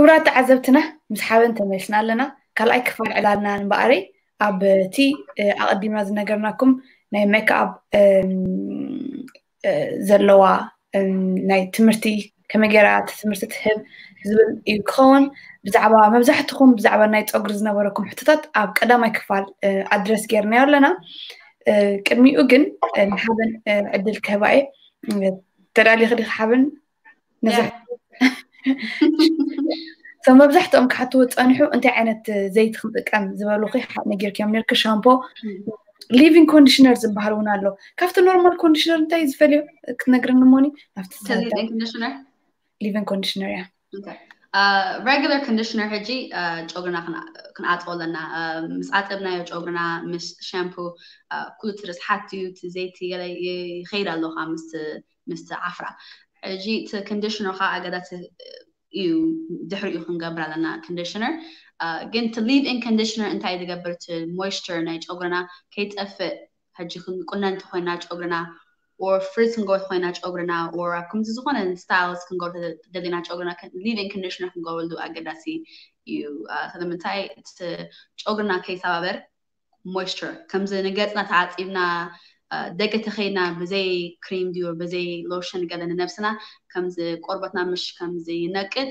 ክቡራት ተዓዘብትና ምስ ሓበን ተመልስና ኣለና ካልኣይ ክፋል ዕላልና ንበኣሪ ኣብ እቲ ኣቐዲምና ዝነገርናኩም ናይ ሜክኣፕ ዘለዋ ናይ ትምህርቲ ከመይ ጌራ እቲ ትምህርቲ ትህብ ዝብል እዩ ክኸውን ብዛዕባ መብዛሕትኩም ብዛዕባ ናይ ፀጉሪ ዝነበረኩም ሕቶታት ኣብ ቀዳማይ ክፋል ኣድረስ ጌርናዮ ኣለና ቅድሚኡ ግን ንሓበን ዕድል ክህባ እየ ተዳሊኽ ዲኻ ሓበን ነዚ መብዛሕትኦም ክሓትዎ ፀኒሑ እንታይ ዓይነት ዘይቲ ክንጥቀም ዝበሉኺ ነጊርክዮም ነርክ ሻምፖ ሊቪንግ ኮንዲሽነር ዝበሃል እውን ኣሎ ካብቲ ኖርማል ኮንዲሽነር እንታይ ዝፈልዮ ክትነግረኒ ሞኒ ናብቲ ሊቪንግ ኮንዲሽነር እያ ሬጉላር ኮንዲሽነር ሕጂ ጨጉርና ክንኣጥቦ ኣለና ምስ ዓፀብናዮ ጨጉርና ምስ ሻምፖ ኩሉ ትርስ ሓትዩ እቲ ዘይቲ ገለ ይኸይድ ኣለካ ምስቲ ዓፍራ ሕጂ እቲ ኮንዲሽነር ከዓ you دحر يخن قبر لنا conditioner قن تليف in conditioner انت إذا قبرت moisture نج أقرنا كيت أفت هجي خن قلنا انت خويناج أقرنا or fruits can go with خويناج أقرنا or كم تزخون styles can go with دليناج أقرنا leave in conditioner can go with أقداسي you هذا من تاي أقرنا كي سببر moisture كم زين جتنا تعات إبنا ደገ ተኸይድና ብዘይ ክሪም ድዩ ብዘይ ሎሽን ገለ ንነብስና ከምዚ ቆርበትና ምሽ ከምዚ ይነቅጥ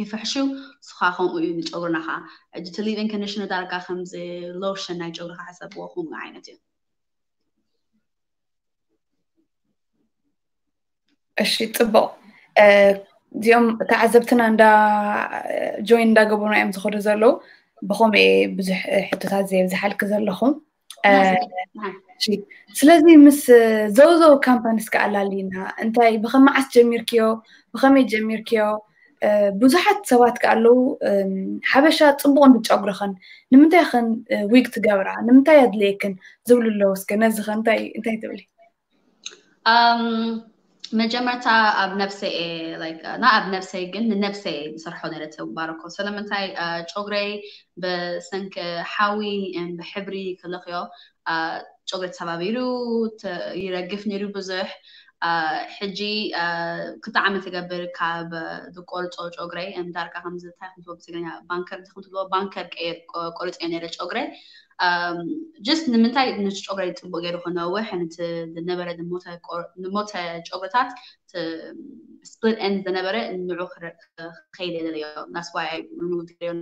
ይፍሕሹ ስኻ ከምኡ እዩ ንጨጉርና ከዓ ሕጂ እቲ ሊቭ ኢን ኮንዲሽነር ዳርጋ ከምዚ ሎሽን ናይ ጨጉርካ ሓሰብዎ ከምኡ ዓይነት እዩ እሺ ፅቡቅ እዚኦም ተዓዘብትና እንዳ ጆይን እንዳገበሩና እዮም ዝኸዱ ዘለው ብከምኡ ብዙሕ ሕቶታት ዘየብዝሓልክ ዘለኹም ስለዚ ምስ ዘውዘው ካምፓኒስ ከኣላሊና እንታይ ብከመዓስ ጀሚርክዮ ብከመይ ጀሚርክዮ ብዙሓት ሰባት ከኣለው ሓበሻ ፅቡቅ እንድጨጉርኸን ንምንታይ ኸን ዊግ ትገብራ ንምንታይ ኣድልየክን ዝብሉ ኣለዉ እስከ ነዚ ኸ እንታይ ትብሊ من جمرتا أبنفسي like آه، نا أبنفسي جن نفسي بصراحة نرت باركو سلام تاي تجغري آه، بسنك آه، حاوي إن بحبري كلقيا تجغري تبابيرو يرجفني رو بزح حجي كنت عم تجبر كاب دكول تجغري إن دارك همزة تاخد بسجنها بانكر تاخد بانكر كير كولت إنرج تجغري ጀስት ንምንታይ ነቲ ጨጉረይ ፅቡቅ ገይሩ ክነውሕ ነቲ ዝነበረ ንሞተ ጨጉርታት split ends the nabara and that's why I removed it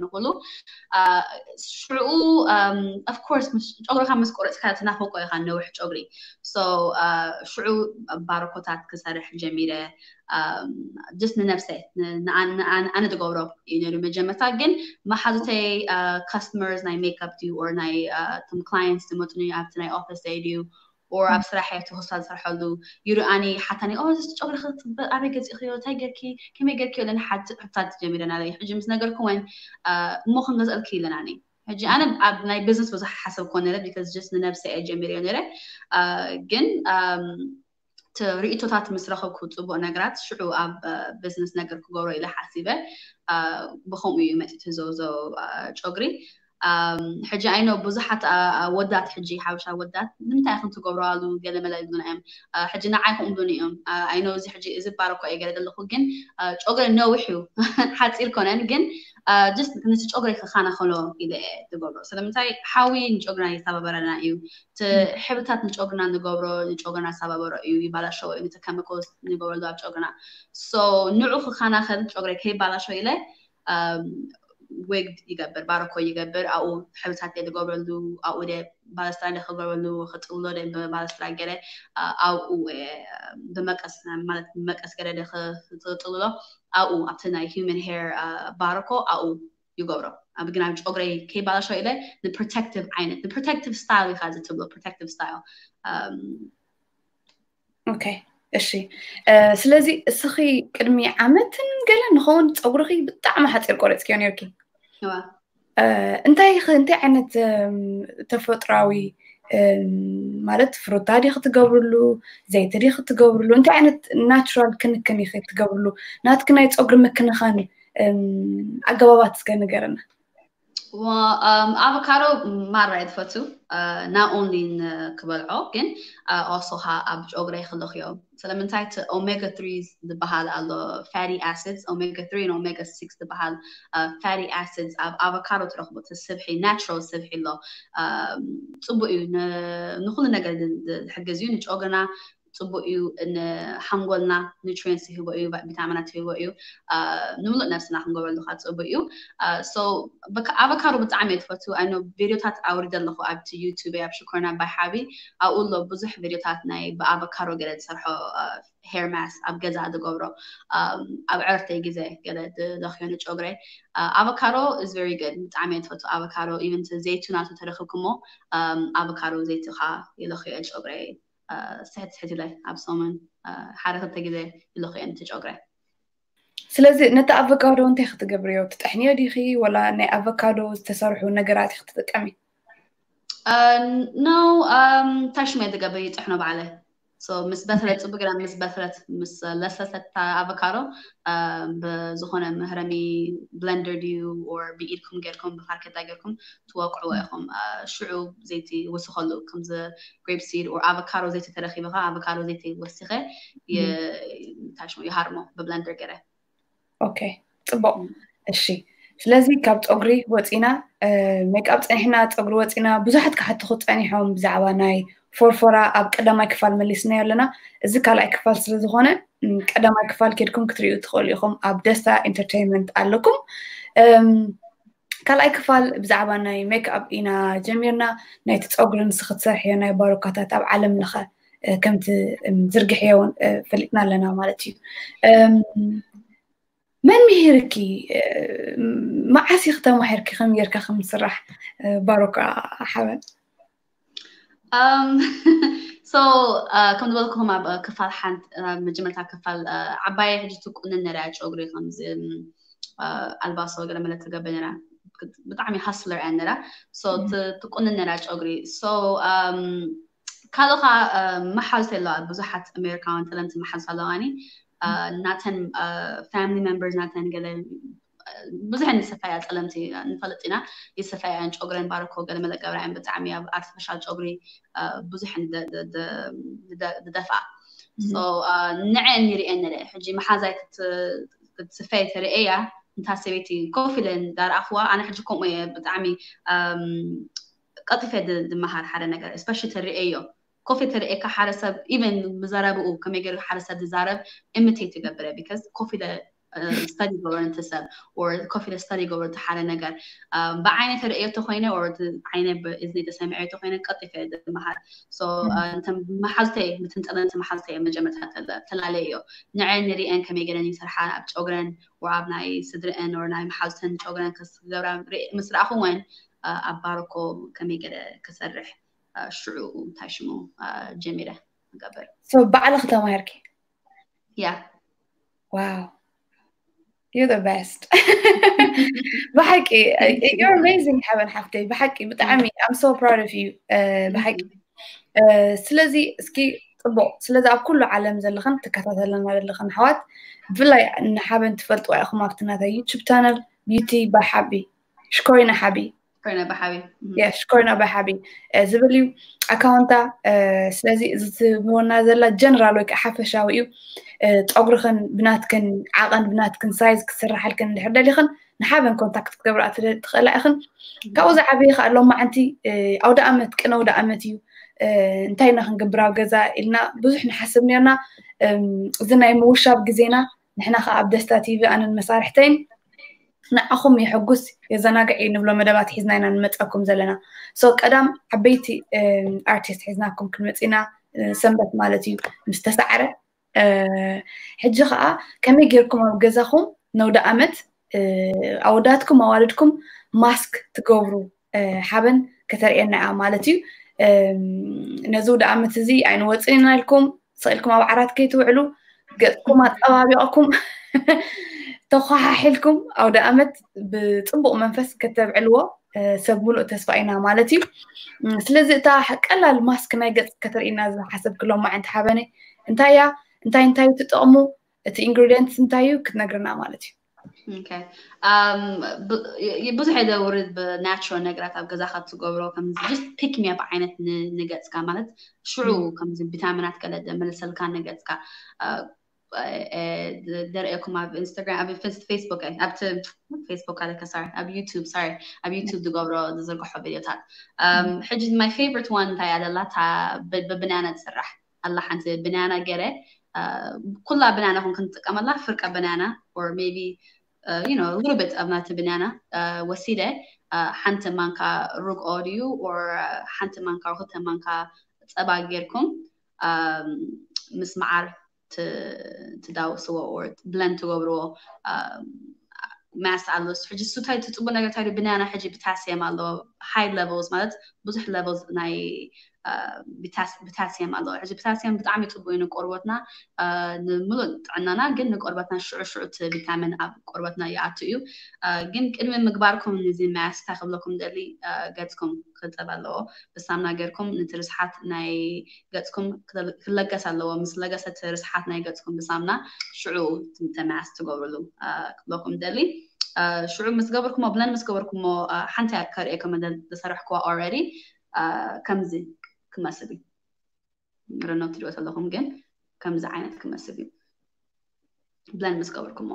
uh, شعو um, of course مش أغرى خمس قرأت كانت نحوق يخان نوح أغري so uh, شعو باركوتات كسرح جميلة um, just ننفسه نعن نعن أنا دقورة you know لما جمع تاجن ما حدتي uh, customers ناي makeup do or ناي uh, تم clients تموتني my office they do ኦር ኣብ ስራሕ እቲ ሆስፒታል ዝሰርሐሉ ይርኣኒ ሓታኒ ኦ ጨጉሪ ክትፅበቅ ኣበይ ገዚእክዮ እንታይ ገርኪ ከመይ ገርኪዮ ለና ሕታት ጀሚረና ሕጂ ምስ ነገርኩወን እሞ ክንገዝአልኪ ኢለናኒ ሕጂ ኣነ ኣብ ናይ ቢዝነስ ብዙሕ ሓሰብ ኮነ ነረ ቢካዝ ጀስት ንነብሰይ እየ ጀሚርዮ ነረ ግን ርእቶታት ምስ ረኸብኩ ፅቡቅ ነገራት ሽዑ ኣብ ቢዝነስ ነገር ክገብሮ ኢለ ሓሲበ ብከምኡ እዩ መፂቱ ዘውዞ ጨጉሪ حجي أينو بزحت ودات حجي حوشة ودات. نمتا أخن تقورال وقال ملا يدون أم. حجي نعايكم أمدوني أم. أينو زي حجي إزي باركو أي قال لخو جن تشوغر نو وحيو حات إلكون أن جن جس نس تشوغر خخانا خلو إلى تقورو سلا متا حاوي نشوغرنا يسابا برانا إيو تحبتات نشوغرنا نقورو نشوغرنا سابا برا إيو يبالا شو إيو تكامكوز نقورو دواب تشوغرنا so نوعو خخانا خد تشوغر كي بالا شو إلى ዊግ ይገብር ባረኮ ይገብር ኣብኡ ሕብርታት ደ ዝገብረሉ ኣብኡ ደ ባለስትራ ደ ክገብረሉ ክጥሎ ደ ባለስትራ ገለ ኣብኡ ብመቀስ ማለት መቀስ ገለ ደ ክጥልሎ ኣብኡ ኣብቲ ናይ ሂውመን ሄር ባረኮ ኣብኡ ይገብሮ ኣብ ግን ኣብ ጨጉረይ ከይባላሸው ኢለ ንፕሮቴክቲቭ ዓይነት ንፕሮቴክቲቭ ስታይል ኢካ ዝትብሎ ፕሮቴክቲቭ ስታይል ኦኬ እሺ ስለዚ እስኺ ቅድሚ ዓመትን ገለ ንኸውን ፀጉርኺ ብጣዕሚ ሓፂር ቆረፅክዮ ነርኪ እንታይ እንታይ ዓይነት ተፈጥራዊ ማለት ፍሩታ ዲ ክትገብርሉ ዘይቲ ዲ ክትገብርሉ እንታይ ዓይነት ናቹራል ክንክን ኢኸ ትገብርሉ ናትክ ናይ ፀጉሪ ምክንኻን ኣገባባት እስከ ንገረና Well, um, avocado ማራ ይትፈቱ not only ክበልዖ ግን also ካ ኣብ ጨጉረ ይክልኽዮ ስለምንታይ እቲ ኦሜጋ 3 ዝበሃል ኣሎ ፋቲ acids ኦሜጋ 3 ኦሜጋ 6 ዝበሃል ፋቲ acids ኣብ ኣቮካዶ ትረክቦ እቲ ስብሒ ናቹራል ስብሒ ኣሎ ፅቡቅ እዩ ንኩሉ ነገር ዝሕግዝ እዩ ንጨጉርና ፅቡቅ እዩ ንሓንጎልና ኒትሪንስ ይህቦ እዩ ቪታሚናት ይህቦ እዩ ንምሉእ ነብስና ክንገብረሉ ካ ፅቡቅ እዩ ኣቮካዶ ብጣዕሚ እየ ትፈቱ ኣይኖ ቪድዮታት ኣውሪደ ኣለኹ ኣብቲ ዩቱብ ኣብ ሽኮርና ባይ ሓቢ ኣብኡ ሎ ብዙሕ ቪድዮታት ናይ ብኣቮካዶ ገለ ዝሰርሖ ሄር ማስ ኣብ ገዛ ዝገብሮ ኣብ ዕረፍተይ ግዜ ገለ ዝለኽዮ ንጨጉረይ ኣቮካዶ is very good ብጣዕሚ እየ ትፈቱ ኣቮካዶ ኢቨን ዘይቱናቱ ተረክብኩሞ ኣቮካዶ ዘይትካ ይለኽዮ ጨጉረይ ስሕት ስሕት ኢለ ኣብ ሰሙን ሓደ ክልተ ግዜ ይልኽ እየን ትጨጉረ ስለዚ ነቲ ኣቮካዶ እንታይ ክትገብርዮ ትጠሕንዮ ዲኺ ወላ ናይ ኣቮካዶ ዝተሰርሑ ነገራት ክትጥቀሚ ኖ እንታይ ሽመ ዝገብር ይጥሕኖ ባዕለይ ምስ በትረት ፅቡቅ ጌራ ምስ በትረት ምስ ለሰሰት ኣቮካዶ ብዝኾነ መህረሚ ብለንደር ድዩ ኦር ብኢድኩም ጌርኩም ብፋርኬታ ጌርኩም ትወቅዕዎ ኢኹም ሽዑ ዘይቲ ወስኸሉ ከምዚ ግሬፕ ሲድ ኦር ኣቮካዶ ዘይቲ ተረኪብካ ኣቮካዶ ዘይቲ ወሲኸ እንታይ ሽሙ ይሃርሞ ብብለንደር ገይረ ኦኬ ፅቡቅ እሺ ስለዚ ካብ ፀጉሪ ወፂና ሜቃብ ፀኒሕና ፀጉሪ ወፂና ብዙሓት ካሕትኹ ፀኒሖም ብዛዕባ ናይ ፎርፎራ ኣብ ቀዳማይ ክፋል መሊስናዮ ኣለና እዚ ካልኣይ ክፋል ስለዝኾነ ቀዳማይ ክፋል ኬድኩም ክትሪኡ ትኽእሉ ኢኹም ኣብ ደስታ ኤንተርቴይንመንት ኣለኩም ካልኣይ ክፋል ብዛዕባ ናይ ሜክኣፕ ኢና ጀሚርና ናይቲ ፀጉሪ ንስ ክትሰርሕዮ ናይ ባሮካታት ኣብ ዓለም ለኸ ከምቲ ዝርግሕዮ እውን ፈሊጥና ኣለና ማለት እዩ መን ምሂርኪ መዓስ ክተማሂርኪ ከም ጌርካ ከም ዝስራሕ ባሮካ ሓበን so ከም ዝበልኩኹም ኣብ ክፋል ሓንቲ መጀመርታ ክፋል ዓባይ ሕጂ ትቁንን ነሪያ ጨጉሪ ከምዚ ኣልባሶ ገለ መለ ትገበ ነራ ብጣዕሚ ሃስለር እያ ነራ ሶ ትቁንን ነራ ጨጉሪ ሶ ካልኦካ መሓዝተ ኣለዋ ብዙሓት ኣሜሪካውን ጠለምቲ መሓዝተ ኣለዋኒ ናተን ፋሚሊ ሜምበርስ ናተን ገለ ብዙሕ ንሰፋያ ፀለምቲ ንፈልጥ ኢና ይሰፋያን ጨጉረን ባርኮ ገለ መለ ገብራየን ብጣዕሚ ኣብ ኣርቲፊሻል ጨጉሪ ብዙሕ ዝደፍኣ ንዕአን ይርአን ነለ ሕጂ መሓዛይ ክትስፈይ ትርአያ እንታ ሰበይቲ ኮፍ ኢለን ዳርኣኽዋ ኣነ ሕጂ ከምኡ እየ ብጣዕሚ ቀጢፈ ዝመሃር ሓደ ነገር እስፔሻሊ ትርአዮ ኮፊ ትርኤካ ሓደ ሰብ ኢቨን ብዘረብኡ ከመይ ገይሩ ሓደ ሰብ ዝዛረብ ኢሚቴት ይገብረ ቢካዝ ኮፍ ኢለ آه، study government تسب or coffee study government حالة نجار. آه، بعينة رأيه تخوينة or عينة بإذن تسمع تخوينة قطع في هذا المحل. So آه، أنت ما حزتي مثل أنا أنت ما حزتي ما جمعت هذا تلاليو. نعين نري أن كم يجرني سرحة أبتشوجرن وعبناي صدر أن or نايم حزتن تشوجرن كس دورة. مصر أخوين أباركو كم يجرا كسرح شعو تشمو جميلة. قبل so بعلى ختام هركي yeah. واو wow. You're the best. بحكي you're amazing حبن حفتي بحكي بتعمي I'm so proud of you بحكي ስለዚ እስኪ ፅቡቅ ስለዚ ኣብ ኩሉ ዓለም ዘለኸን ትከታተለና ዘለኸን ኣሕዋት ብፍላይ ንሓበን ትፈልጥዎ ኢኹም ኣብቲ ናታ ዩቱብ ቻነል ቢዩቲ ባይ ሓቢ ሽኮሪና ሓቢ ሽኮሪና ባይ ሓቢ ሽኮሪና ባይ ሓቢ ዝብል እዩ ኣካውንታ ስለዚ እዚ ትብወና ዘላ ጀነራል ወይ ከዓ ሓፈሻዊ እዩ ፀጉርኽን ብናትክን ዓቐን ብናትክን ሳይዝ ክስራሓልክን እንድሕር ደሊኽን ንሓበን ኮንታክት ክትገብራ ትኽእላ ኢኽን ካብኡ ዝዓበየ ከዓ ሎማ ዓንቲ ኣውደ ኣመት ቅነ ኣውደ ኣመት እዩ እንታይ ኢና ክንገብር ኣብ ገዛ ኢልና ብዙሕ ንሓስብ ነርና እዚ ናይ ምውሻብ ግዜና ንሕና ከዓ ኣብ ደስታ ቲቪ ኣነን መሳርሕተይን ንዓኹም የሐጉስ የዘናግዕ ንብሎ መደባት ሒዝና ኢና ንመፀኩም ዘለና ሶ ቀዳም ዓበይቲ ኣርቲስት ሒዝናኩም ክንመፅ ኢና ሰንበት ማለት እዩ ምስ ተሳዕረ ሕጂ ከዓ ከመይ ጌርኩም ኣብ ገዛኹም ነውደ ኣመት ኣወዳትኩም ኣዋልድኩም ማስክ ትገብሩ ሓበን ከተርእየና እያ ማለት እዩ ነዚ ውደ ኣመት እዚ ኣይንወፅን ኢና ኢልኩም ስኢልኩም ኣብ ዓራት ከይትውዕሉ ገፅኩም ኣፀባቢቕኩም ተኳሓሒልኩም ኣውደ ኣመት ብፅቡቅ መንፈስ ከተብዕልዎ ሰብ ሙሉእ ተስፋ ኢና ማለት እዩ ስለዚ እታ ቀላል ማስክ ናይ ገፅ ከተርእና ዝሓሰብ ክሎም ማዓንቲ ሓበነ እንታይ እያ እንታይ እንታይ ትጠቕሙ እቲ ኢንግሪድንትስ እንታይ እዩ ክትነግርና ማለት እዩ Okay. Um, ብዙሕ የደውርድ ብናቹራል ነገራት ኣብ ገዛኻ ትገብሮ ከምዚ ጀስት ፒክ ሚ ኣፕ ዓይነት ንገፅካ ማለት ሽዑ ከምዚ ቪታሚናት ገለ ደመልሰልካ ንገፅካ ደርእየኩም ኣብ ኢንስታግራም ኣብ ፌስቡክ ኣብቲ ፌስቡክ ኣለከ ሳሪ ኣብ ዩቱብ ሳሪ ኣብ ዩቱብ ዝገብሮ ዝዝርግሖ ቪድዮታት ሕጂ ማይ ፌቨሪት ዋን እንታይ እያ ዘላ እታ ብብናና ትስራሕ ኣላ ሓንቲ ብናና ገይረ ኩላ ብናና ኩን ክንጥቀመላ ፍርቀ ብናና ኦር ሜቢ you know a little bit of ናቲ ብናና ወሲደ ሓንቲ ማንካ ርግኦ ድዩ ኦር ሓንቲ ማንካ ክልተ ማንካ ፀባ ጌርኩም ምስ መዓር ትዳውስዎ ብለን ትገብርዎ ማስ ኣሎ ሕጂ እሱ እንታይ ትፅቡቅ ነገር እንታይ ብናና ሕጂ ብታስየም ኣሎ ሃይ ሌቨልስ ማለት ብዙሕ ሌቨልስ ናይ ብታስየም ኣለዎ ሕጂ ብታስየም ብጣዕሚ ፅቡቅ እዩ ንቆርበትና ንምሉእ ጥዕናና ግን ንቆርበትና ሽዑ ሽዑ እቲ ቪታሚን ኣብ ቆርበትና ይኣቱ እዩ ግን ቅድሚ ምግባርኩም ነዚ ማያስ እንታይ ክብለኩም ደሊ ገፅኩም ክፅብ ኣለዎ ብሳምና ጌርኩም ነቲ ርስሓት ናይ ገፅኩም ክለገስ ኣለዎ ምስ ለገሰ እቲ ርስሓት ናይ ገፅኩም ብሳምና ሽዑ ተማያስ ትገብርሉ ክብለኩም ደሊ ሽዑ ምስ ገበርኩሞ ብለን ምስ ገበርኩሞ ሓንቲ ከርእየኩም ዝሰርሕክዋ ኦልሬዲ ከምዚ ክመስል እዩ ረኖ ትሪኦ ዘለኹም ግን ከምዚ ዓይነት ክመስል እዩ ብለን ምስ ገበርኩሞ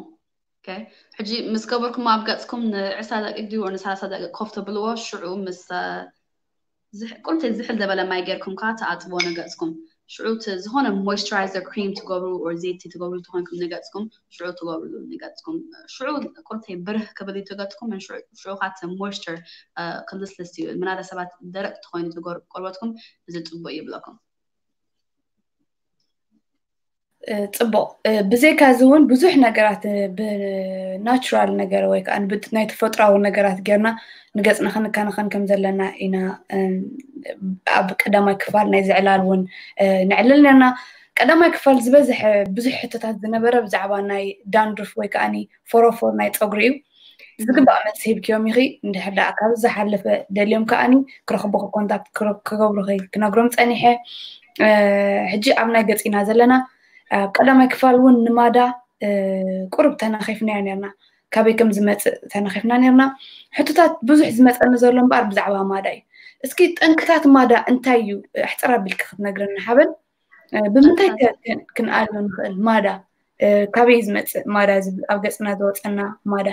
ሕጂ ምስ ገበርኩሞ ኣብ ገፅኩም ንዕሳ ደቂቅ ድዩ ንሰላሳ ደቂቅ ኮፍ ተብልዎ ሽዑ ምስ ቁርተ ዝሕል ዝበለ ማይ ጌርኩም ከዓ ተኣጥቦ ንገፅኩም ሽዑ ዝኾነ ሞይስቸራይዘር ክሪም ትገብሩ ኦር ዘይቲ ትገብሩ ተኮይንኩም ንገፅኩም ሽዑ ትገብርሉ ንገፅኩም ሽዑ ቁርተይ ብርህ ክብል እዩ ትገፅኩም ሽዑ ካ እቲ ሞይስቸር ክልስልስ እዩ ምናለ ሰባት ደረቅ ተኮይኑ ቆርበትኩም እዚ ፅቡቅ ይብለኩም ፅቡቅ ብዘይካዚ እውን ብዙሕ ነገራት ብናቹራል ነገር ወይ ከዓ ናይ ተፈጥሯዊ ነገራት ጌርና ንገፅና ክንከናኸን ከም ዘለና ኢና ኣብ ቀዳማይ ክፋል ናይ ዝዕላል እውን ንዕልል ነርና ቀዳማይ ክፋል ዝበዝሐ ብዙሕ ሕቶታት ዝነበረ ብዛዕባ ናይ ዳንድሩፍ ወይ ከዓኒ ፎሮፎር ናይ ፀጉሪ እዩ ዝግባእ መልሲ ሂብክዮም ይኺ እንድሕር ዳኣ ካብ ዝሓለፈ ደልዮም ከዓኒ ክረክቦ ኮንታክት ክገብሩ ክነግሮም ፀኒሐ ሕጂ ኣብ ናይ ገፅ ኢና ዘለና ኣብ ቀዳማይ ክፋል እውን ንማዳ ቁርብ ተናኺፍና ነርና ካበይ ከም ዝመፅእ ተናኺፍና ነርና ሕቶታት ብዙሕ ዝመፀኒ ዘሎ እምበር ብዛዕባ ማዳ እዩ እስኪ ጠንክታት ማዳ እንታይ እዩ ሕፅር ኣቢልካ ክትነግረና ሓበን ብምንታይ ክንኣልዮ ንኽእል ማዳ ካበይ ዝመፅእ ማዳ ኣብ ገፅና ዘወፀና ማዳ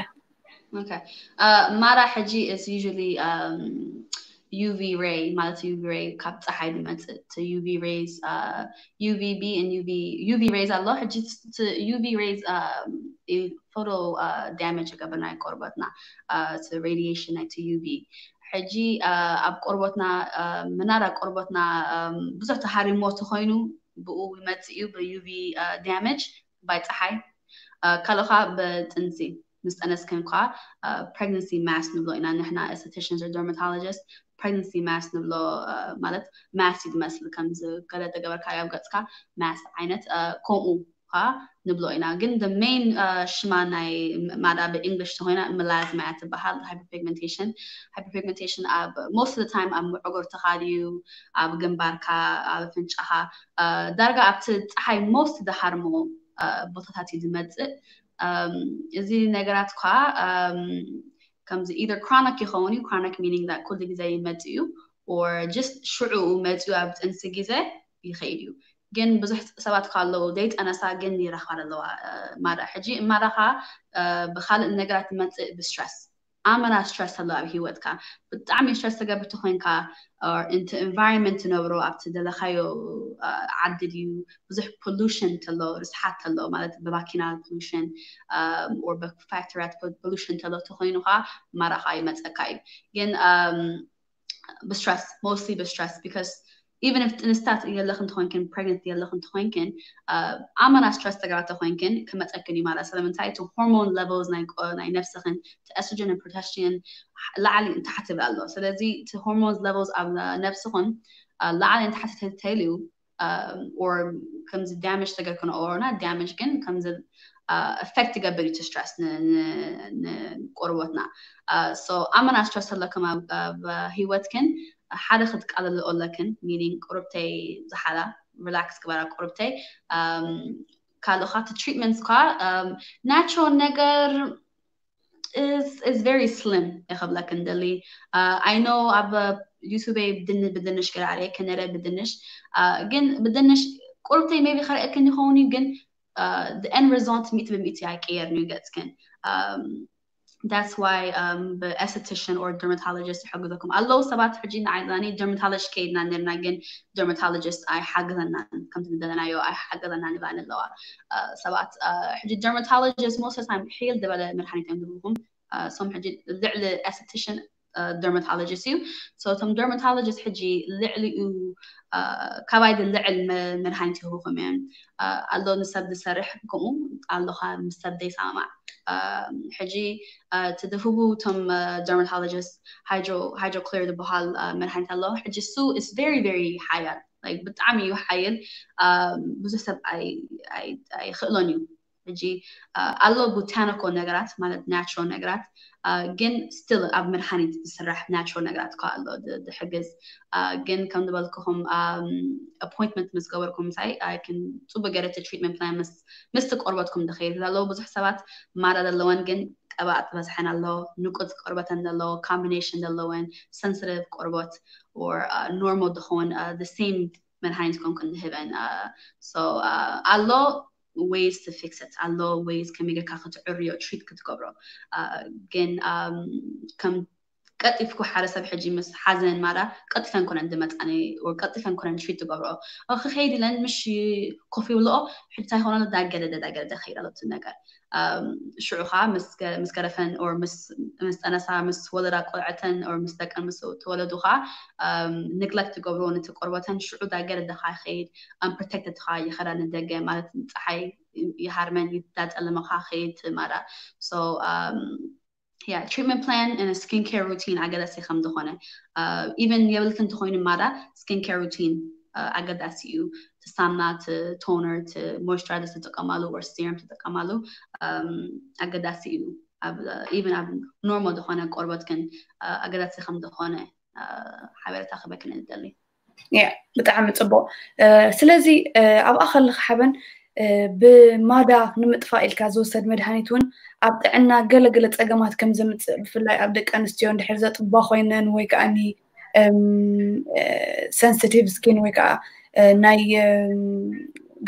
ማዳ ሕጂ is usually um, UV ray ማለት UV ray ካብ ፀሓይ ዝመፅእ እቲ UV rays uh, UVB and UV UV rays ኣሎ ሕጂ እቲ UV rays ፎቶ ዳሜጅ ገበርና ቆርበትና እቲ ሬዲዬሽን ናይቲ UV ሕጂ ኣብ ቆርበትና ምናዳ ቆርበትና ብዙሕ ተሃሪሞ ተኮይኑ ብኡ ይመፅእ እዩ ብዩቪ ዳሜጅ ባይ ፀሓይ ካልእ ከዓ ብጥንሲ ምስ ጠነስክን ከዓ ፕሬግነንሲ ማስ ንብሎ ኢና ንሕና ኤስቴሽንስ ደርማቶሎጂስት ፕሬግነንሲ ማስ ንብሎ ማለት ማስ እዩ ዝመስል ከምዚ ገለ ተገበርካዮ ኣብ ገፅካ ማስ ዓይነት ከምኡ ከዓ ንብሎ ኢና ግን the main ሽማ ናይ ማዳ ብእንግሊሽ ተኮይና ምላዝማ እያ ትበሃል hyperpigmentation hyperpigmentation ኣብ most of the time ኣብ ዕጉርትኻ ድዩ ኣብ ግንባርካ ኣብ ፍንጫኻ ዳርጋ ኣብቲ ፀሓይ most ዝሃርሞ ቦታታት እዩ ዝመፅእ እዚ ነገራት ከዓ comes either chronic يخوني chronic meaning that كل جزاي يمدئو or just شعو مدئو عبد انس جزاي يخيليو جن بزح سبات خالو ديت أنا سا جن يرخ على لو ما راح حجي ما راح بخال النجارات مدئ بسترس ኣመና ስትረስ ኣሎ ኣብ ሂወትካ ብጣዕሚ ስትረስ ተገብርቲ ኮንካ እቲ ኤንቫይሮንመንት ትነብሮ ኣብቲ ዘለካዮ ዓዲ ድዩ ብዙሕ ፖሉሽን ተሎ ርስሓት ተሎ ማለት ብማኪና ፖሉሽን ኦር ብፋክተሪያት ፖሉሽን ተሎ ተኮይኑ ከዓ ማዳ ከዓ ይመፀካ እዩ ግን ብስትረስ ሞስትሊ ብስትረስ ቢካስ even if ጥንስታት የለኽን ተኮይንክን ፕሬግነንት የለኽን ተኮይንክን ኣመና ስትረስ ተጋራ ተኮይንክን ክመፀክን እዩ ማለት ስለምንታይ እቲ ሆርሞን ሌቨልስ ናይ ነፍስኽን እቲ ኤስትሮጅን ፕሮቴስቲን ላዕሊ እንታሕት ይብል ኣሎ ስለዚ እቲ ሆርሞንስ ሌቨልስ ኣብ ነፍስኹን ላዕሊ እንታሕት ተይልዩ ኦር ከምዚ ዳሜጅ ተገርክኖ ኦርና ዳሜጅ ግን ከምዚ effect ይገብር እዩ ስትረስ ንቆርቦትና ኣመና ስትረስ ኣለኩም ኣብ ሂወትክን ሓደ ክትቃለሉ ኣለክን ሚኒንግ ቁርብተይ ዝሓላ ሪላክስ ግበራ ቁርብተይ ካልእ ካ እቲ ትሪትመንት ከዓ ናቹራል ነገር is is very slim يخبلك ندلي uh, I know أب يوتيوب بدن بدنش كده عليه كنرى بدنش uh, جن بدنش قلتي maybe خرق كن يخوني جن uh, the end result ميت بميت يعني كير نيو جت كن um, that's why um the esthetician or dermatologist يحجزكم الله سبات حجين عايزاني dermatologist كيدنا نرنا جن dermatologist أي حجزنا كم تبدنا يو أي حجزنا نبان اللوا uh, سبات uh, حجي dermatologist most of the time حيل دبلا مرحني تندبهم uh, some حجي لعل esthetician uh, dermatologist يو so some dermatologist حجي لعل uh, كوايد اللعل مرحني تهوهم يعني uh, الله نسبد سرحكم الله خا مستبد سامع حجي تدفبو تم dermatologist hydro hydro clear the بحال من حين الله حجي سو is very very حيال like بتعمي وحيل بزح سب أي أي أي خلونيو حجي الله botanical نجارات مالت natural نجارات جن still أب من حين تسرح natural نجارات كالله د د حجز جن كم دبلكم appointment مس قبركم ساي I can تبى get a treatment plan مس مستك قربتكم دخيل لو بزح سبات مرة دلوان جن قبعت بس حنا الله نقط ways to fix it. Allah ways can make a kaka to treat kit gobro. Uh, again, um, come um, كم قطيفكو حارسة بحجي مس حزن مرة قطيفا نكون عند متعني وقطيفا نكون عند شوية تقبره أخ خيدي لأن مش كوفي ولا حتى هون دا جدا دا جدا خير على تنقر شعوخا مس مس كرفن أو مس مس أنا سا مس ولدا قلعة أو مس دك مس تولدوها neglect تقبرون أنت قربة شعو دا جدا خاي خير unprotected خاي يخران الدقة مالت yeah treatment plan and a skincare routine أقدر سيخم دخونه uh, even كنت خوين مرة skincare routine uh, أقدر سيو تسامنا to toner to moisturizer تتقملو or serum تتقملو um, أقدر سيو even أب normal كن uh, أقدر سيخم دخونه uh, حابة تاخبك ندلي yeah بتعمل صبو uh, سلازي uh, أب أخل حبن ብማዳ ንምጥፋእ ኢልካ ዝውሰድ መድሃኒት እውን ኣብ ጥዕና ገለገለ ፀገማት ከም ዘምፅእ ብፍላይ ኣብ ደቂ ኣንስትዮ እንድሕር ዘጥባ ኮይነን ወይ ከዓኒ ሰንሲቲቭ ስኪን ወይ ከዓ ናይ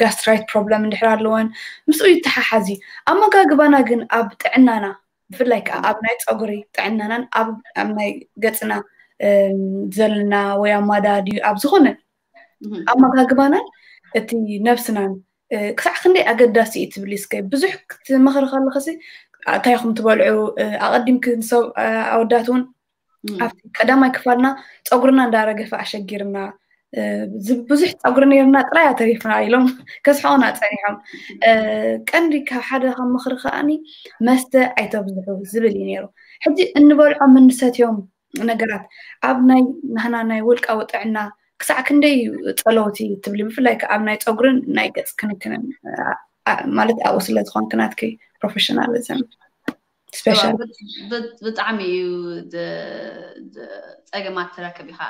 ጋስትራይት ፕሮብለም እንድሕር ኣለወን ምስኡ ይተሓሓዚ ኣመጋግባና ግን ኣብ ጥዕናና ብፍላይ ከዓ ኣብ ናይ ፀጉሪ ጥዕናናን ኣብ ናይ ገፅና ዘለና ወይ ኣብ ማዳ ድዩ ኣብ ዝኾነ ኣመጋግባናን እቲ ነብስናን ክሳዕ ክንደይ ኣገዳሲ እዩ ትብል ስከ ብዙሕ ክትመኽሪ ከለኸሲ እንታይ ኢኹም ትበልዑ ኣቐዲምክ ንሰብ ኣወዳት እውን ኣብቲ ቀዳማይ ክፋልና ፀጉርና እንዳረገፈ ኣሸጊርና ብዙሕ ፀጉሪ ነርና ጥራይ ኣተሪፍና ኢሎም ከስሕቁና ፀኒሖም ቀንዲ ካብ ሓደ ካብ ምክሪ ከዓኒ መስተ ኣይተብዝሑ ዝብል እዩ ነይሩ ሕጂ እንበልዖም እንሰትዮም ነገራት ኣብ ናይ ንህና ናይ ውልቃዊ ጥዕና ክሳዕ ክንደይ ፀለውቲ ትብሊ ብፍላይ ኣብ ናይ ፀጉርን ናይ ገፅ ክንክንን ማለት ኣብኡ ስለ ዝኾንክ ናትከይ ፕሮፌሽናሊዝም ስፔሻል ብጣዕሚ እዩ ፀገማት ትረክብ ኢኻ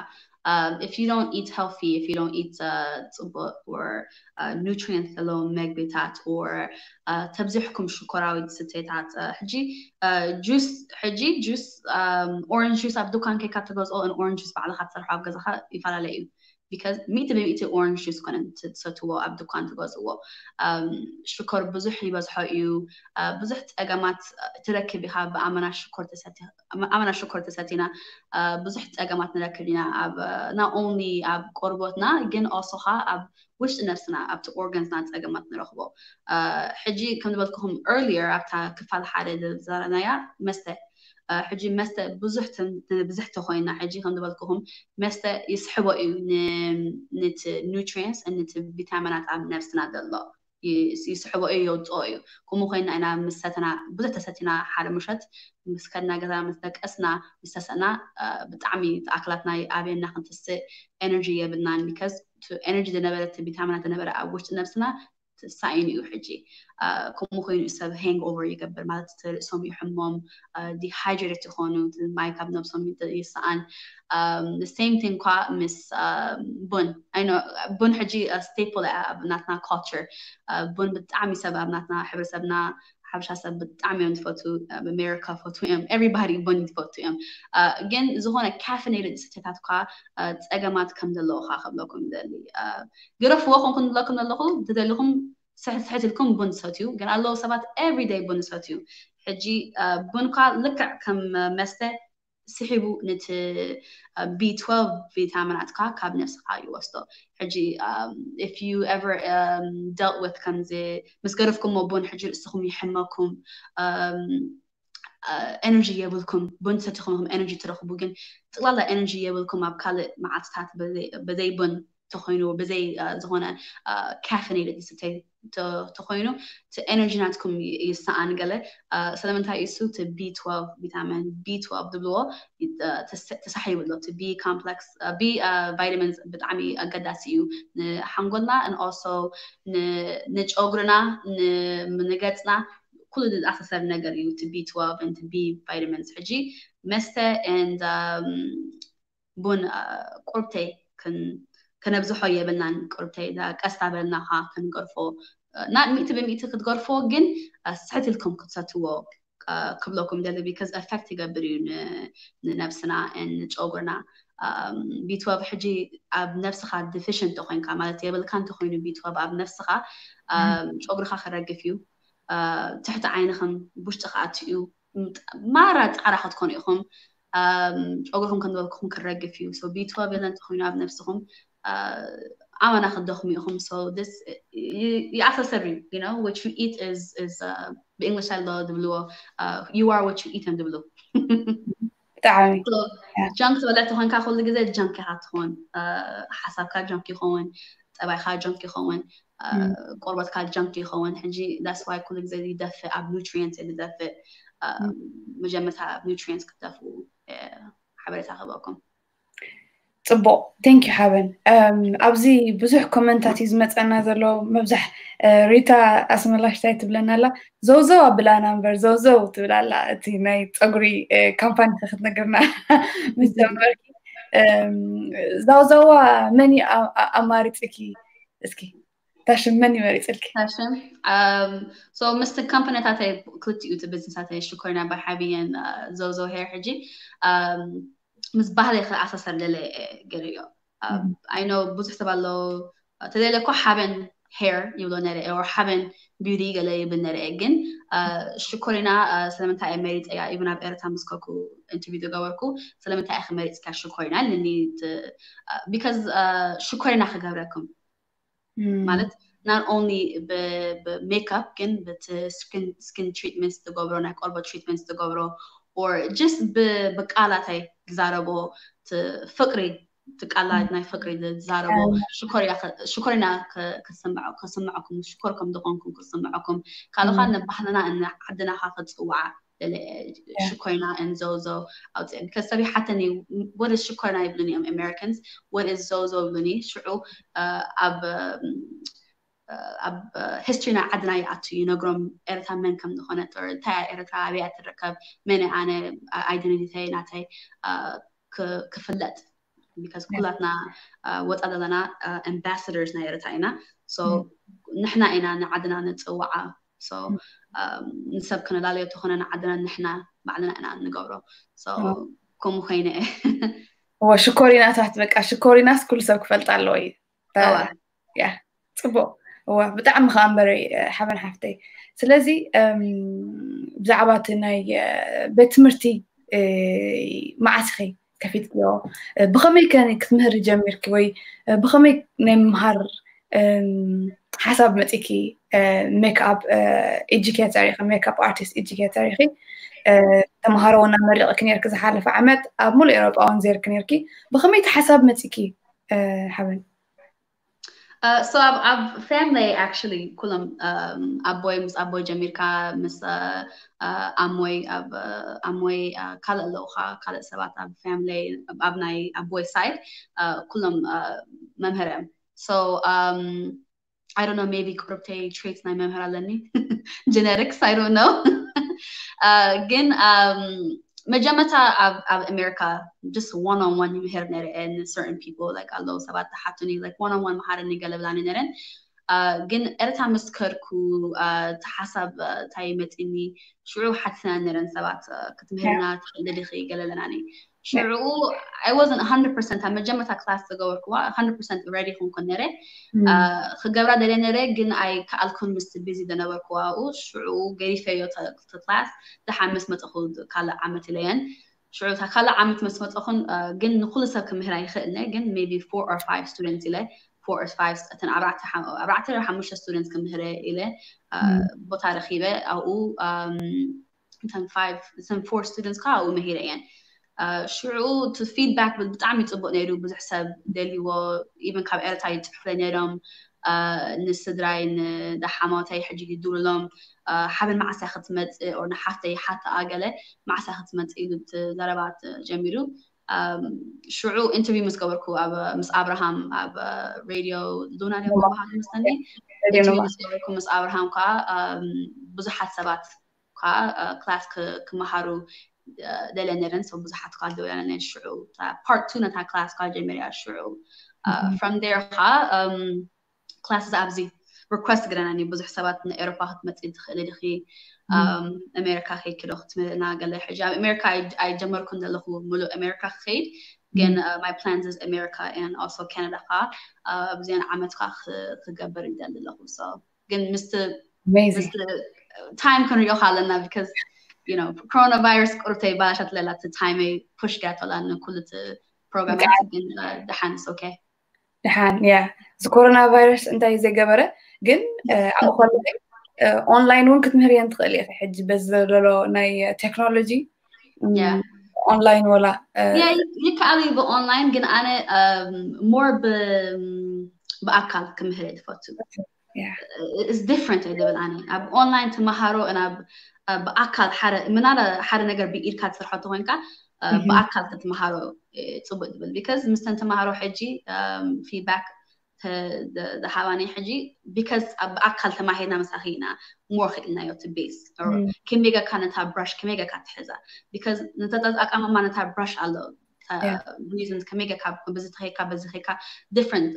Um, if you don't eat healthy, if you don't eat uh, or uh, nutrients alone, megbitat or تبزحكم شوكوراوي ستيتات حجي جوس حجي جوس orange juice عبدو كان كي كاتغوز all in orange juice بعد خاطر حاب جزها يفعل عليه because ميت بيتي orange juice كان تسوتو عبدو كان تغوزو شكر بزح يبزح يو بزح أجمعات تركب بها بأمانة شكر تساتي أمانة شكر تساتينا بزح أجمعات نركبنا أب not only أب قربتنا جن also أب وش نفسنا أب organs نات أجمعات نرخبو حجي كم دبلكم earlier أبتا حجي مستا بزح بزح تخوينا حجي خم دبلكم مستا يسحبوا نت nutrients نت فيتامينات عم نفسنا دلو يسحبوا اي يوضعوا اي كم خوينا انا مستنا بزح تستنا حال مشت. مسكنا جزا مستك اسنا مستسنا بتعمي تاكلاتنا ابينا خنتس energy يبنا because to energy دنبرة فيتامينات دنبرة اوش نفسنا. ሳይን እዩ ሕጂ ከምኡ ኮይኑ ሰብ ሃንግ ኦቨር ይገብር ማለት ርእሶም ይሕሞም ዲሃይድሬት ይኮኑ ማይ ካብ ነብሶም ይሰኣን ሰም ቲንግ እኳ ምስ ቡን ቡን ሕጂ ስቴፕል ኣብ ናትና ኮልቸር ቡን ብጣዕሚ ሰብ ኣብ ናትና ሕብረሰብና ሓበሻ ሰብ ብጣዕሚ እዮም ዝፈቱ ኣሜሪካ ፈቱ እዮም ኤቨሪባዲ ቡን ዝፈቱ እዮም ግን ዝኾነ ካፍኔትድ ስተታት ኳ ፀገማት ከም ዘለዎ ካ ከብለኩም ደሊ ግረፍዎ ከምኩም ዝብለኩም ዘለኹ ትደሊኹም ስሕት ኢልኩም ቡን ትሰትዩ ግን ኣለዉ ሰባት ኤቭሪደይ ቡን ዝሰትዩ ሕጂ ቡን ኳ ልክዕ ከም መስተ ስሒቡ ነቲ ቢ12 ቪታሚናትካ ካብ ነፍስካ ይወስዶ ሕጂ if you ever um, dealt with ከምዚ ምስ ገረፍኩሞ ቡን ሕጂ ርእስኹም ይሕመኩም ኤነርጂ የብልኩም ቡን ሰቲኹም ኤነርጂ ትረኽቡ ግን ጥቕላላ ኤነርጂ የብልኩም ኣብ ካልእ መዓልትታት በዘይ ቡን ተኮይኑ ብዘይ ዝኾነ ካፍኔትድ ዝስተይ ተኮይኑ እቲ ኤነርጂ ናትኩም ይሰኣን ገለ ስለምንታይ እሱ እቲ ቢ12 ቪታሚን ቢ12 ዝብልዎ ተሳሒቡ ኣሎ እቲ ቢ ኮምፕሌክስ ቢ ቫይታሚንስ ብጣዕሚ ኣገዳሲ እዩ ንሓንጎልና ንኦሶ ንጨጉርና ንገፅና ኩሉ ዝኣሳሰር ነገር እዩ እቲ ቢ12 እቲ ቢ ቫይታሚንስ ሕጂ መስተ ንድ ቡን ቁርብተይ ከነብዝሖ የብልናን ቁርብተይ ቀስታ በልናካ ክንገርፎ ና ሚእቲ ብምእቲ ክትገርፎ ግን ስሕት ኢልኩም ክትሰትዎ ክብለኩም ደሊ ቢካዝ ኤፌክት ይገብር እዩ ንነብስና ንጨጉርና ቢ12 ሕጂ ኣብ ነብስኻ ዲፊሽንት ኮይንካ ማለት የብልካ እንተኮይኑ ቢ12 ኣብ ነብስኻ ጨጉርካ ክረግፍ እዩ ትሕቲ ዓይንኹም ብውሽጢ ከኣት እዩ ማራ ፃዕራ ክትኮኑ ኢኹም ጨጉርኩም ክንበልክኹም ክረግፍ እዩ ቢ12 የለ እንተኮይኑ ኣብ I wanna khaddokh home. So this you ask us every, you know, what you eat is is uh, the English I love the blue. Uh, you are what you eat and the blue. طعمي جنك ولا تهون كا خل جزء جنك هتهون حسب كا جنك خون تبع خا جنك خون قربت كا جنك خون حنجي that's why كل جزء يدفع اب nutrients يدفع مجمع اب nutrients كتفو حبيت أخبركم ፅቡቅ ቴንክ ዩ ሓበን ኣብዚ ብዙሕ ኮመንታት እዩ ዝመፀና ዘሎ መብዛሕ ሪታ ኣስመላሽታይ ትብለና ኣላ ዘውዘው ኣብላና እምበር ዘውዘው ትብል ኣላ እቲ ናይ ፀጉሪ ካምፓኒ ክትነግርና ምስ ጀመርኪ ዛውዛዋ መን ኣማሪፅኪ እስኪ ታሽም መን ይመሪፅልኪ ታሽም ሶ ምስቲ ካምፓኒታተይ ክልቲኡ እቲ ብዝንሳተይ ሽኮርና ብሓብየን ዘውዘው ሄር ሕጂ ምስ ባህሊ ክኣሳሰር ደለ ገለ እዮ ኣይኖ ብዙሕ ሰብ ኣሎ ተደለ እኳ ሓበን ሄር ይብሎ ነርአ ኦር ሓበን ቢዩቲ ገለ ይብል ነርአ ግን ሽኮሪና ስለምንታይ እየ መሪፅ እያ ኢብን ኣብ ኤርትራ ምስ ከኩ ኢንተርቪው ዝገበርኩ ስለምንታይ እየ ክመሪፅካ ሽኮሪና ልኒ ቢካዝ ሽኮሪና ክገብረኩም ማለት not only ብሜካፕ ግን በቲ ስኪን ትሪትመንት ዝገብሮ ናይ ቆርበት ትሪትመንት ዝገብሮ or just ብቃላታይ ዝዛረቦ ፍቅሪ ትቃላት ናይ ፍቅሪ ዝዛረቦ ሽኮሪና ክስምዐኩም ሽኮርኩም ዝኾንኩም ክስምዐኩም ካልኦካ ንባህልና ዓድናካ ክፅዋዓ ሽኮሪና እንዘውዞ ኣውፅአ because ሰቢ ሓተኒ what is ሽኮሪና ይብሉኒ እዮም americans what is ዘውዞ ይብሉኒ ሽዑ ኣብ ኣብ ሂስትሪ ናይ ዓድና ይኣቱ ይነግሮም ኤርትራ መን ከም ዝኾነት እንታይ ኤርትራ ኣብያ ትርከብ መን ኣነ ኣይደንቲተይ ናተይ ክፍለጥ ቢካዝ ኩላትና ወፃ ዘለና ኣምባሳደርስ ናይ ኤርትራ ኢና ሶ ንሕና ኢና ንዓድና ንፅዋዓ ሶ ንሰብ ክነላለዮ ተኾነ ንዓድና ንሕና ባዕልና ኢና ንገብሮ ከምኡ ኮይነ እወ ሽኮሪናታት በቃ ሽኮሪናስ ኩሉ ሰብ ክፈልጥ ኣለዎ እዩ ያ ፅቡቅ እወ ብጣዕሚ ከዓ እምበረ ሓበን ሓፍተይ ስለዚ ብዛዕባ እቲ ናይ ቤት ትምህርቲ መዓስኺ ከፊትክዮ ብኸመይ ከ ክትምህሪ ጀሚርኪ ወይ ብኸመይ ናይ ምምሃር ሓሳብ መፂኪ ሜክኣፕ ኤጁኬተር ኢኺ ሜክኣፕ ኣርቲስት ኤጁኬተር ኢኺ ተምሃሮ እውን መሪቕኪ ነርኪ ዝሓለፈ ዓመት ኣብ ሙሉእ ኤሮጳውን ዘርኪ ነርኪ ብኸመይ እቲ ሓሳብ መፂኪ ሓበን Uh, so I've, I've family actually kulam um aboy mus aboy jamirka mus uh, amoy uh, amoy kala loha kala sabat family abnai aboy side kulam memherem. So um, I don't know maybe corrupte traits na memhera lenni genetics I don't know. Again um መጀመርታ ኣብ ኣብ ኣሜሪካ just one on one ይምህር ነረ and certain people like ኣለዉ ሰባት ተሓቱኒ like one on one መሃረኒ ገለ ብላኒ ነረን ግን ኤርታ ምስ ከድኩ እቲ ሓሳብ እንታይ መፂኒ ሽዑ ሓቲትና ነረን ሰባት ክትምህርና ትኽእል ዲኺ ገለ شعور I wasn't 100% هم جمع تا class to go work 100% ready خون کنره خجورا دلیل نره گن I کالکن مست busy دن work. واو شعور گریفه یا تا تا class. ده هم مثل تأخذ کالا عمت لیان شعور تا کالا عمت مثل تأخذ گن نخل سب کم هرای خنه گن maybe four or five students له four or five أتن أربعة حم أربعة رح مش students كم هرا إله آه، mm. بتاريخي به أو um تن five تن four students كا أو مهيرة يعني. ሽዑ እቲ ፊድባክ ብጣዕሚ ፅቡቅ ነይሩ ብዙሕ ሰብ ደልይዎ ኢቨን ካብ ኤርትራ ይፅሕፍ ነይሮም ንስድራይ ንዳሓማተይ ሕጂ ይድውሎም ሓበን ማዕሳ ክትመፅእ ኦር ንሓፍተይ ሓተ ኣገለ ማዕሳ ክትመፅእ ኢሉ ዘረባት ጀሚሩ ሽዑ ኢንተርቪው ምስ ገበርኩ ምስ ኣብርሃም ኣብ ሬድዮ ሉና ባህል መስለኒ ኢንተርቪው ምስ ገበርኩ ምስ ኣብርሃም ከዓ ብዙሓት ሰባት ከዓ ክላስ ክመሃሩ ديلا نرنسو بزحات قال دولا نرن الشعوب part 2 نتاع class قال جميع الشعوب from there ها um, classes أبزي request قرنا أني بزح سبات من أوروبا خدمت إدخل إدخي أمريكا خيد كده ختمنا قال لي حجاب أمريكا I جمر كنا له ملو أمريكا خيد again uh, my plans is America and also Canada uh, بزين عمت خا خقبر إدان له so again Mr. Amazing. Mr. time كنا يوخا لنا because you know, coronavirus ቁርብተ ይባላሻት ለላ እቲ ታይመይ ፑሽ ገያቶላ ንኩሉ እቲ ፕሮግራማት ግን ድሓን ኦኬ ድሓን ያ እዚ ኮሮና ቫይረስ እንታይ ዘይገበረ ግን ኣብ ኮለ ኦንላይን እውን ክትምህር እየን ትኽእል ኢኻ ሕጂ በዚ ዘሎ ናይ ቴክኖሎጂ ኦንላይን ወላ ይከኣል እዩ ብኦንላይን ግን ኣነ ሞር ብኣካል ክምህር እየ ትፈቱ is different እየ ድብል ኣነ ኣብ ኦንላይን ትመሃሮ ናብ ብኣካል ሓደ ምናለ ሓደ ነገር ብኢድካ ትሰርሖ እንተኮይንካ ብኣካል ክትመሃሮ ፅቡቅ ድብል ቢካዝ ምስተን ተመሃሮ ሕጂ ፊድባክ ዝሃባኒ ሕጂ ቢካዝ ብኣካል ተማሂርና መሳኺ ኢና ሞር ክኢልናዮ እቲ ቤስ ከመይ ጌርካ ነታ ብራሽ ከመይ ጌርካ ትሕዛ ቢካዝ ነተጠቃቀመማ ነታ ብራሽ ኣሎ ሪዝንስ ከመይ ጌርካ በዚ ተኸይካ በዚ ኸይካ ዲፍረንት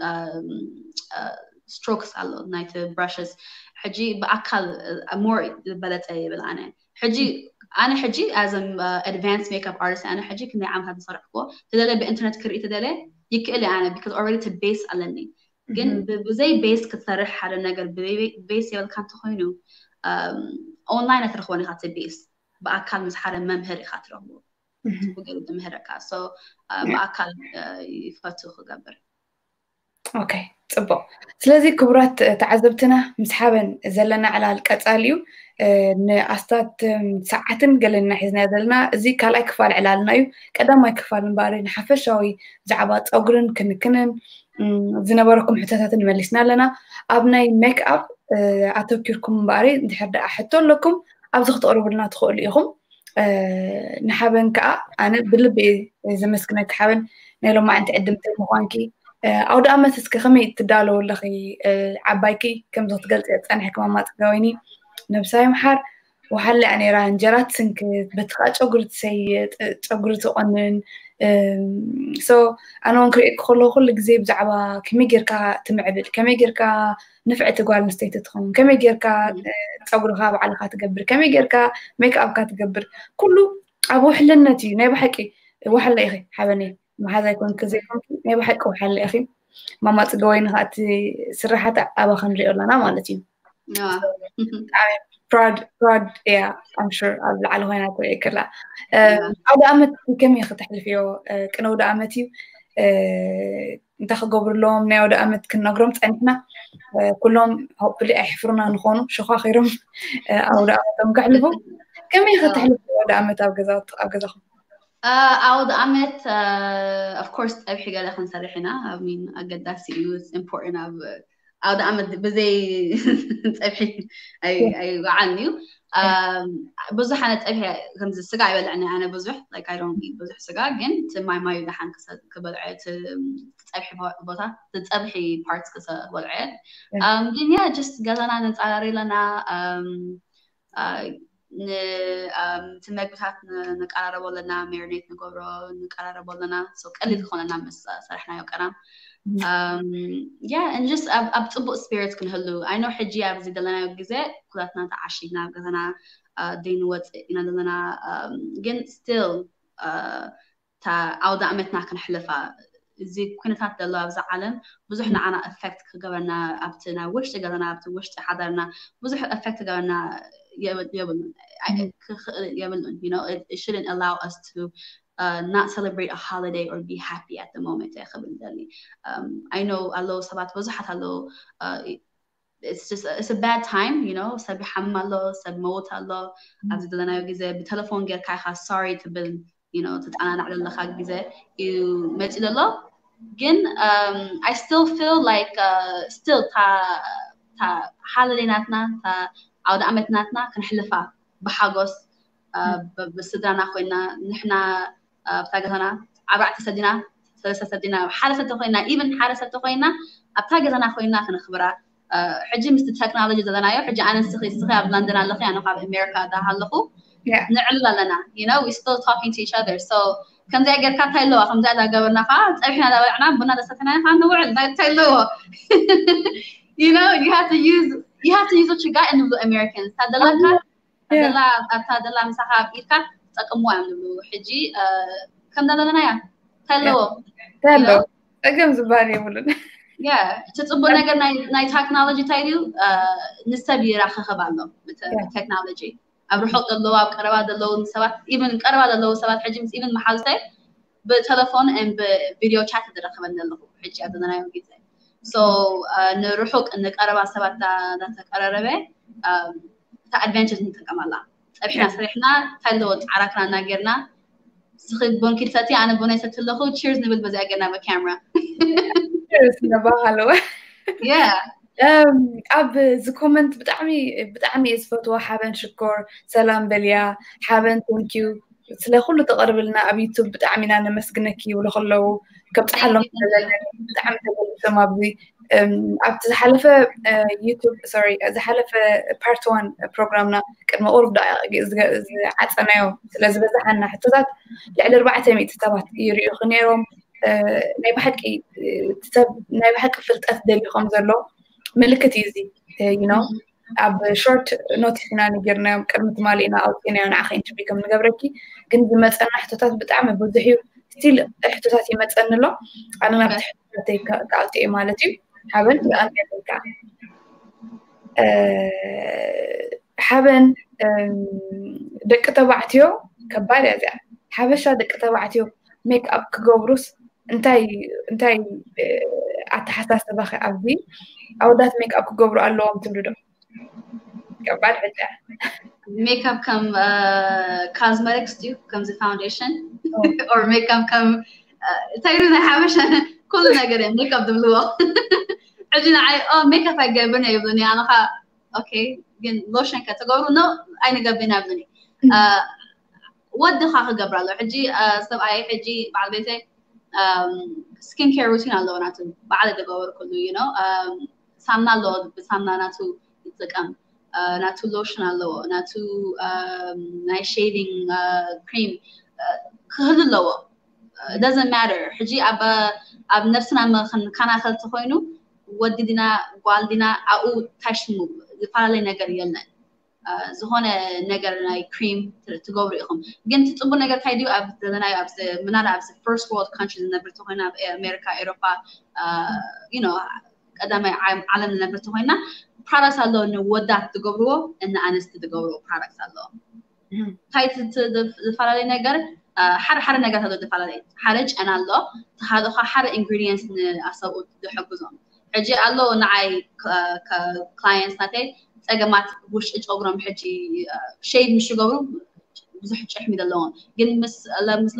ስትሮክስ ኣሎ ናይቲ ብራሽስ ሕጂ ብኣካል ሞር ዝበለፀ ይብል ኣነ ሕጂ ኣነ ሕጂ ኣዝ ኣድቫንስ ሜክፕ ኣርቲስት ኣነ ሕጂ ክንደይ ዓመታት ዝሰርሕክዎ ተደለ ብኢንተርነት ክርኢ ተደለ ይክእል እየ ኣነ ቢካዝ ኦልሬዲ እቲ ቤስ ኣለኒ ግን ብዘይ ቤስ ክትሰርሕ ሓደ ነገር ቤስ የበልካ እንተኮይኑ ኦንላይን ኣይትረክቦን ኢካ እቲ ቤስ ብኣካል ምስ ሓደ መምህር ኢካ ትረክቦ ገሉ ዝምህረካ ብኣካል ይፈቱ ክገብር ኦኬ ፅቡቅ ስለዚ ክቡራት ተዓዘብትና ምስ ሓበን ዘለና ዕላል ቀፃሊ እዩ ንኣስታት ሰዓትን ገለና ሒዝና ዘለና እዚ ካልኣይ ክፋል ዕላልና እዩ ቀዳማይ ክፋል እምበሪ ንሓፈሻዊ ብዛዕባ ፀጉርን ክንክንን ዝነበረኩም ሕቶታትን መሊስና ኣለና ኣብ ናይ ሜክኣፕ ኣተኪርኩም እምበሪ እንድሕር ደኣ ሕቶ ኣለኩም ኣብዚ ክትቀርቡልና ትኽእሉ ኢኹም ንሓበን ከዓ ኣነ ብልቢ ዘመስግነኪ ሓበን ናይ ሎማዓንቲ ዕድምቲ ምኳንኪ ኣውደ ኣመት እስከ ከመይ ትዳለው ኣለኺ ዓባይኪ ከምዚ ክትገልፂ ፀኒሕክ ማማፅ ገወይኒ ነብሳይ ምሓር ወሓለ ነራ እንጀራ ትስንክት በቲ ከዓ ጨጉሪ ትሰይጥ ጨጉሪ ትቆንን ሶ ኣነ እውን ክሪኦ ከለኩ ኩሉ ግዜ ብዛዕባ ከመይ ጌርካ ትምዕብል ከመይ ጌርካ ንፍዒ ትጓል ኣንስተይቲ ትኸውን ከመይ ጌርካ ፀጉርካ ባዕልካ ትገብር ከመይ ጌርካ ሜክኣፕካ ትገብር ኩሉ ኣብ ውሕልነት እዩ ናይ ባሓቂ ዋሓለ ኢኺ ሓበነይ መሓዛ ይኮን ከዘይኮንኪ ናይ ባሓቂ ውሓለ ኢኺ ማማፅ ገወይኒ ከዓ እቲ ስራሓት ኣባ ክንሪኦ ኣለና ማለት እዩ proud proud yeah I'm sure ኣብ ላዕሊ ኮይና ትሪኦ ከላ ኣውደ ኣመት ከመይ ክተሕልፍዮ ቅነ ኣውደ ኣመት እዩ እንታይ ክገብርሎም ናይ ኣውደ ኣመት ክንነግሮም ፀኒሕና ኩሎም ሆፕሊ ኣይሕፍሩና ንኾኑ ሸኳኺሮም ኣውደ ኣመቶም ከሕልፉ ከመይ ክተሕልፉ ኣውደ ኣመት ኣብ ገዛኹም آه، أعود عملت آه، of course أي حاجة لا خنصرح هنا I mean I get that serious important. I've أعود عملت بزي تبحي أي أي وعني بزح أنا تبحي خمسة سجاع ولا أنا أنا بزح like I don't eat بزح سجاع جن تماي ماي ولا حن كسر قبل عيت تبحي بوتا تبحي parts كسر قبل عيت um yeah just قالنا نتعاري لنا. um uh, እቲ ምግብታት ንቀራረቦ ኣለና ሜሪኔት ንገብሮ ንቀራረቦ ኣለና ቀሊል ክኾነና ምስ ሰራሕናዮ ቀራም ያ እንጅስ ኣብ ፅቡቅ ስፒሪት ክንህሉ ኣይኖ ሕጂ ኣብዚ ዘለናዮ ግዜ ኩላትና ተዓሺግና ኣብ ገዛና ደይንወፅእ ኢና ዘለና ግን ስቲል እታ ዓውደ ዓመትና ክንሕልፋ እዚ ኩነታት ዘሎ ኣብዚ ዓለም ብዙሕ ንዓና ኤፌክት ክገበርና ኣብቲ ናይ ውሽጢ ገዛና ኣብቲ ውሽጢ ሓዳርና ብዙሕ ኤፌክት ክገበርና you know it, shouldn't allow us to uh, not celebrate a holiday or be happy at the moment um, i know allah sabat uh, it's just a, it's a bad time, you know. Sab hamalo, sab mootalo. Mm-hmm. Abdullah na yugize. The telephone girl kaya sorry to be, you know, to ana nagdala lah yugize. You mentioned Allah. Again, um, I still feel like uh, still ta ta holiday natna ta ዓውደ ዓመት ናትና ክንሕልፋ ብሓጎስ ብስድራና ኮይና ንሕና ኣብታ ገዛና ኣርባዕተ ሰዲና ሰለስተ ሰዲና ሓደ ሰብ ተኮይና ኢቨን ሓደ ሰብ ተኮይና ኣብታ ገዛና ኮይና ክንኽብራ ሕጂ ምስቲ ቴክኖሎጂ ዘለናዮ ሕጂ ኣነ ስኺ ስኺ ኣብ ለንደን ኣለኹ ኣነ ካብ ኣሜሪካ ዳሃለኹ ንዕልል ኣለና you know we still talking to each other so ከምዚኣ ጌርካ እንታይ ኣለዋ ከምዚኣ ዳገበርና ከዓ ፀብሒና ዳበልዕና ቡና ዳሰተና ከዓ ንውዕል እንታይ ኣለዎ you know you have to use you have to use what you got in the Americans ታደላካ ታደላ ታደላ ምሳኻ ኣብ ኢድካ ትጠቅምዋ እዮም ዝብሉ ሕጂ ከም ዘለናያ እንታይ ኣለዎ ኣለዎ ፀገም ዝበሃል የብሉን ያ እቲ ፅቡቅ ነገር ናይ ቴክኖሎጂ እንታይ ድዩ ንሰብ ይራኸኸብ ኣሎ ቴክኖሎጂ ኣብ ርሑቅ ዘለዉ ኣብ ቀረባ ዘለዉ ሰባት ኢቨን ቀረባ ዘለዉ ሰባት ሕጂ ምስ ኢቨን መሓዝተይ ብቴሌፎን ብቪድዮ ቻት ዝረኸበኒ ኣለኹ ሕጂ ኣብ ዘለናዮ ግዜ ሶ ንርሑቅ ንቀረባ ሰባት እንዳተቀረረበ እታ ኣድቫንቴጅ ንጥቀመላ ፀብሒና ሰሪሕና እንታይ ኣለዎ ፃዕራክና እናጌርና ስኺ ቦን ኪድሰቲ ኣነ ቦናይ ሰቲ ኣለኹ ቺርስ ንብል በዚኣ ጌርና በካሜራ ቺርስ ነባሃለወ ኣብ ዝኮመንት ብጣዕሚ ብጣዕሚ እየ ዝፈትዎ ሓበን ሽኮር ሰላም በልያ ሓበን ቴንኪዩ ስለኩሉ ተቐርብልና ኣብ ዩቱብ ብጣዕሚ ኢና ነመስግነኪ ይብሉ ከለዉ ከብፅሓሎም ብጣዕሚ ተገሊፆም ኣብዚ ኣብቲ ዝሓለፈ ዩቱብ ሶሪ ዝሓለፈ ፓርት ዋን ፕሮግራምና ቅድሚ ቁርብ ዝዓፀናዮ ስለዝበዛሓና ሕቶታት ልዕሊ ኣርባዕተ ሚእቲ ሰባት ይርኢኹ ነይሮም ናይ ባሕቂ ሰብ ናይ ባሕቂ ፍልጠት ደሊኹም ዘሎ ምልክት እዩ እዚ ዩኖ ኣብ ሾርት ኖቲስ ኢና ነጌርናዮም ቅድሚ ትማሊእና ኣውፅናዮ ንዓኸ ኢንትርቪ ከም ንገብረኪ ግን ዝመፀና ሕቶታት ብጣዕሚ ብዙሕ እዩ ስቲል ሕቶታት ይመፀኒ ኣሎ ኣነ ናብቲ ሕቶተይ ከኣውፅአ ማለት እዩ ሓበን ብኣንካ ሓበን ደቂ ተባዕትዮ ከባድ እያ እዚኣ ሓበሻ ደቂ ተባዕትዮ ሜክ ኣፕ ክገብሩስ እንታይ እንታይ ኣተሓሳስባ ኸ ኣብዚ ኣወዳት ሜክ ኣፕ ክገብሩ ኣለዎም ትብሉ ዶ ከባድ ሕጫ ሜክ ኣፕ ከም ካዝሜቲክስ ድዩ ከምዚ ፋውንዴሽን or make them come تعرفون حبش كلنا قرين ميك اب دبلوه عجنا عي اه ميك اب قابلنا يبدوني أنا خا أوكي جن لوشن كتقولوا نو أنا قابلنا يبدوني ودي خا قبرة لو حجي سب أي حجي بعد بيتي سكين كير روتين الله ناتو بعد دقور كله you know سامنا لو بسامنا ناتو يتلقم ناتو لوشن الله ناتو ناي شيدينج كريم uh, ክህሉ ኣለዎ doesn't matter ሕጂ ኣብ ኣብ ነፍስና ከናኸልቲ ኮይኑ ወዲ ዲና ጓል ዲና ኣብኡ ታሽሙ ዝተፈላለዩ ነገር የለን ዝኾነ ነገር ናይ ክሪም ትገብሩ ኢኹም ግን እቲ ፅቡቅ ነገር እንታይ ድዩ ኣብ ዘለናዮ ኣብዚ ምናለ ኣብዚ ፈርስት ወርልድ ካንትሪ ዝነብር ኮይና ኣብ ኣሜሪካ ኤሮፓ ዩ ቀዳማይ ዓለም ዝነብር ኮይና ፕሮዳክት ኣለዎ ንወዳት ዝገብርዎ እነ ኣንስቲ ዝገብርዎ ፕሮዳክት ኣለዎ እንታይ ዝተፈላለዩ ነገር ሓደ ሓደ ነገራት ኣሎ ዝተፈላለዩ ሓደ ጨና ኣሎ ተካልእ ከዓ ሓደ ኢንግሪዲየንስ ንኣሰብኡ ዝሕግዞም ሕጂ ኣሎ ንዓይ ክላየንት ናተይ ፀገማት ውሽጢ ጨጉሮም ሕጂ ሸይድ ምስ ይገብሩ ብዙሕ ጭሕሚ ዘለዎም ግን ምስ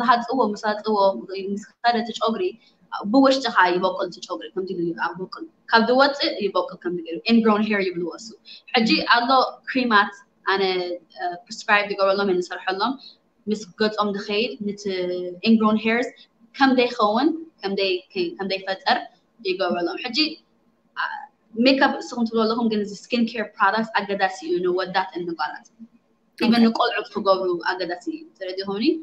ለሃፅዎ ምስ ሃፅዎ ምስ ከደ እቲ ጨጉሪ ብውሽጢ ከዓ ይበቁል እቲ ጨጉሪ ከምዚ ኢሉ ኣብ በቁል ካብ ዝወፅእ ይበቁል ከም ገይሩ ኢንግሮን ሄር ይብልዎ እሱ ሕጂ ኣሎ ክሪማት And prescribe the gorilla من صرح لهم مس on the head. نت ingrown hairs. كم دي خون كم دي كم دي فتر يقول لهم. حجي ميك اب سخن تقول لهم جنز سكين كير products. Agadasi you know what that in the garment even the call out to go to agadasi tredi honi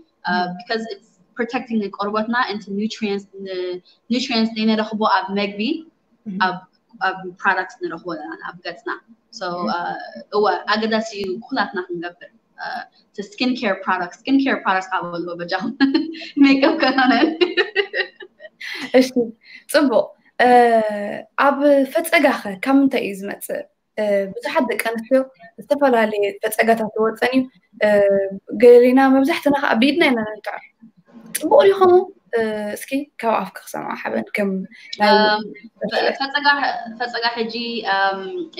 because it's protecting the corbatna and the nutrients the nutrients they need to go ab magbi ab products ንረኽቦ ኣብ ገፅና so እወ ኣገዳሲ እዩ ኩላትና ክንገብር to skincare products skincare products ካብ በልዎ በጃኹም ሜክኣፕ ከናነን እሺ ፅቡቅ ኣብ ፈፀጋ ኸ ካብ ምንታይ እዩ ዝመፅእ ብዙሓት ደቂ ኣንስትዮ ዝተፈላለየ ፈፀጋታት ዝወፀን እዩ ገሊና መብዛሕትና ከዓ ብኢድና ኢና ነንጥዖ ፅቡቅ ድኹም እስኪ ካብ ኣፍካ ክሰምዖ ሓበን ከም ፈፀጋ ሕጂ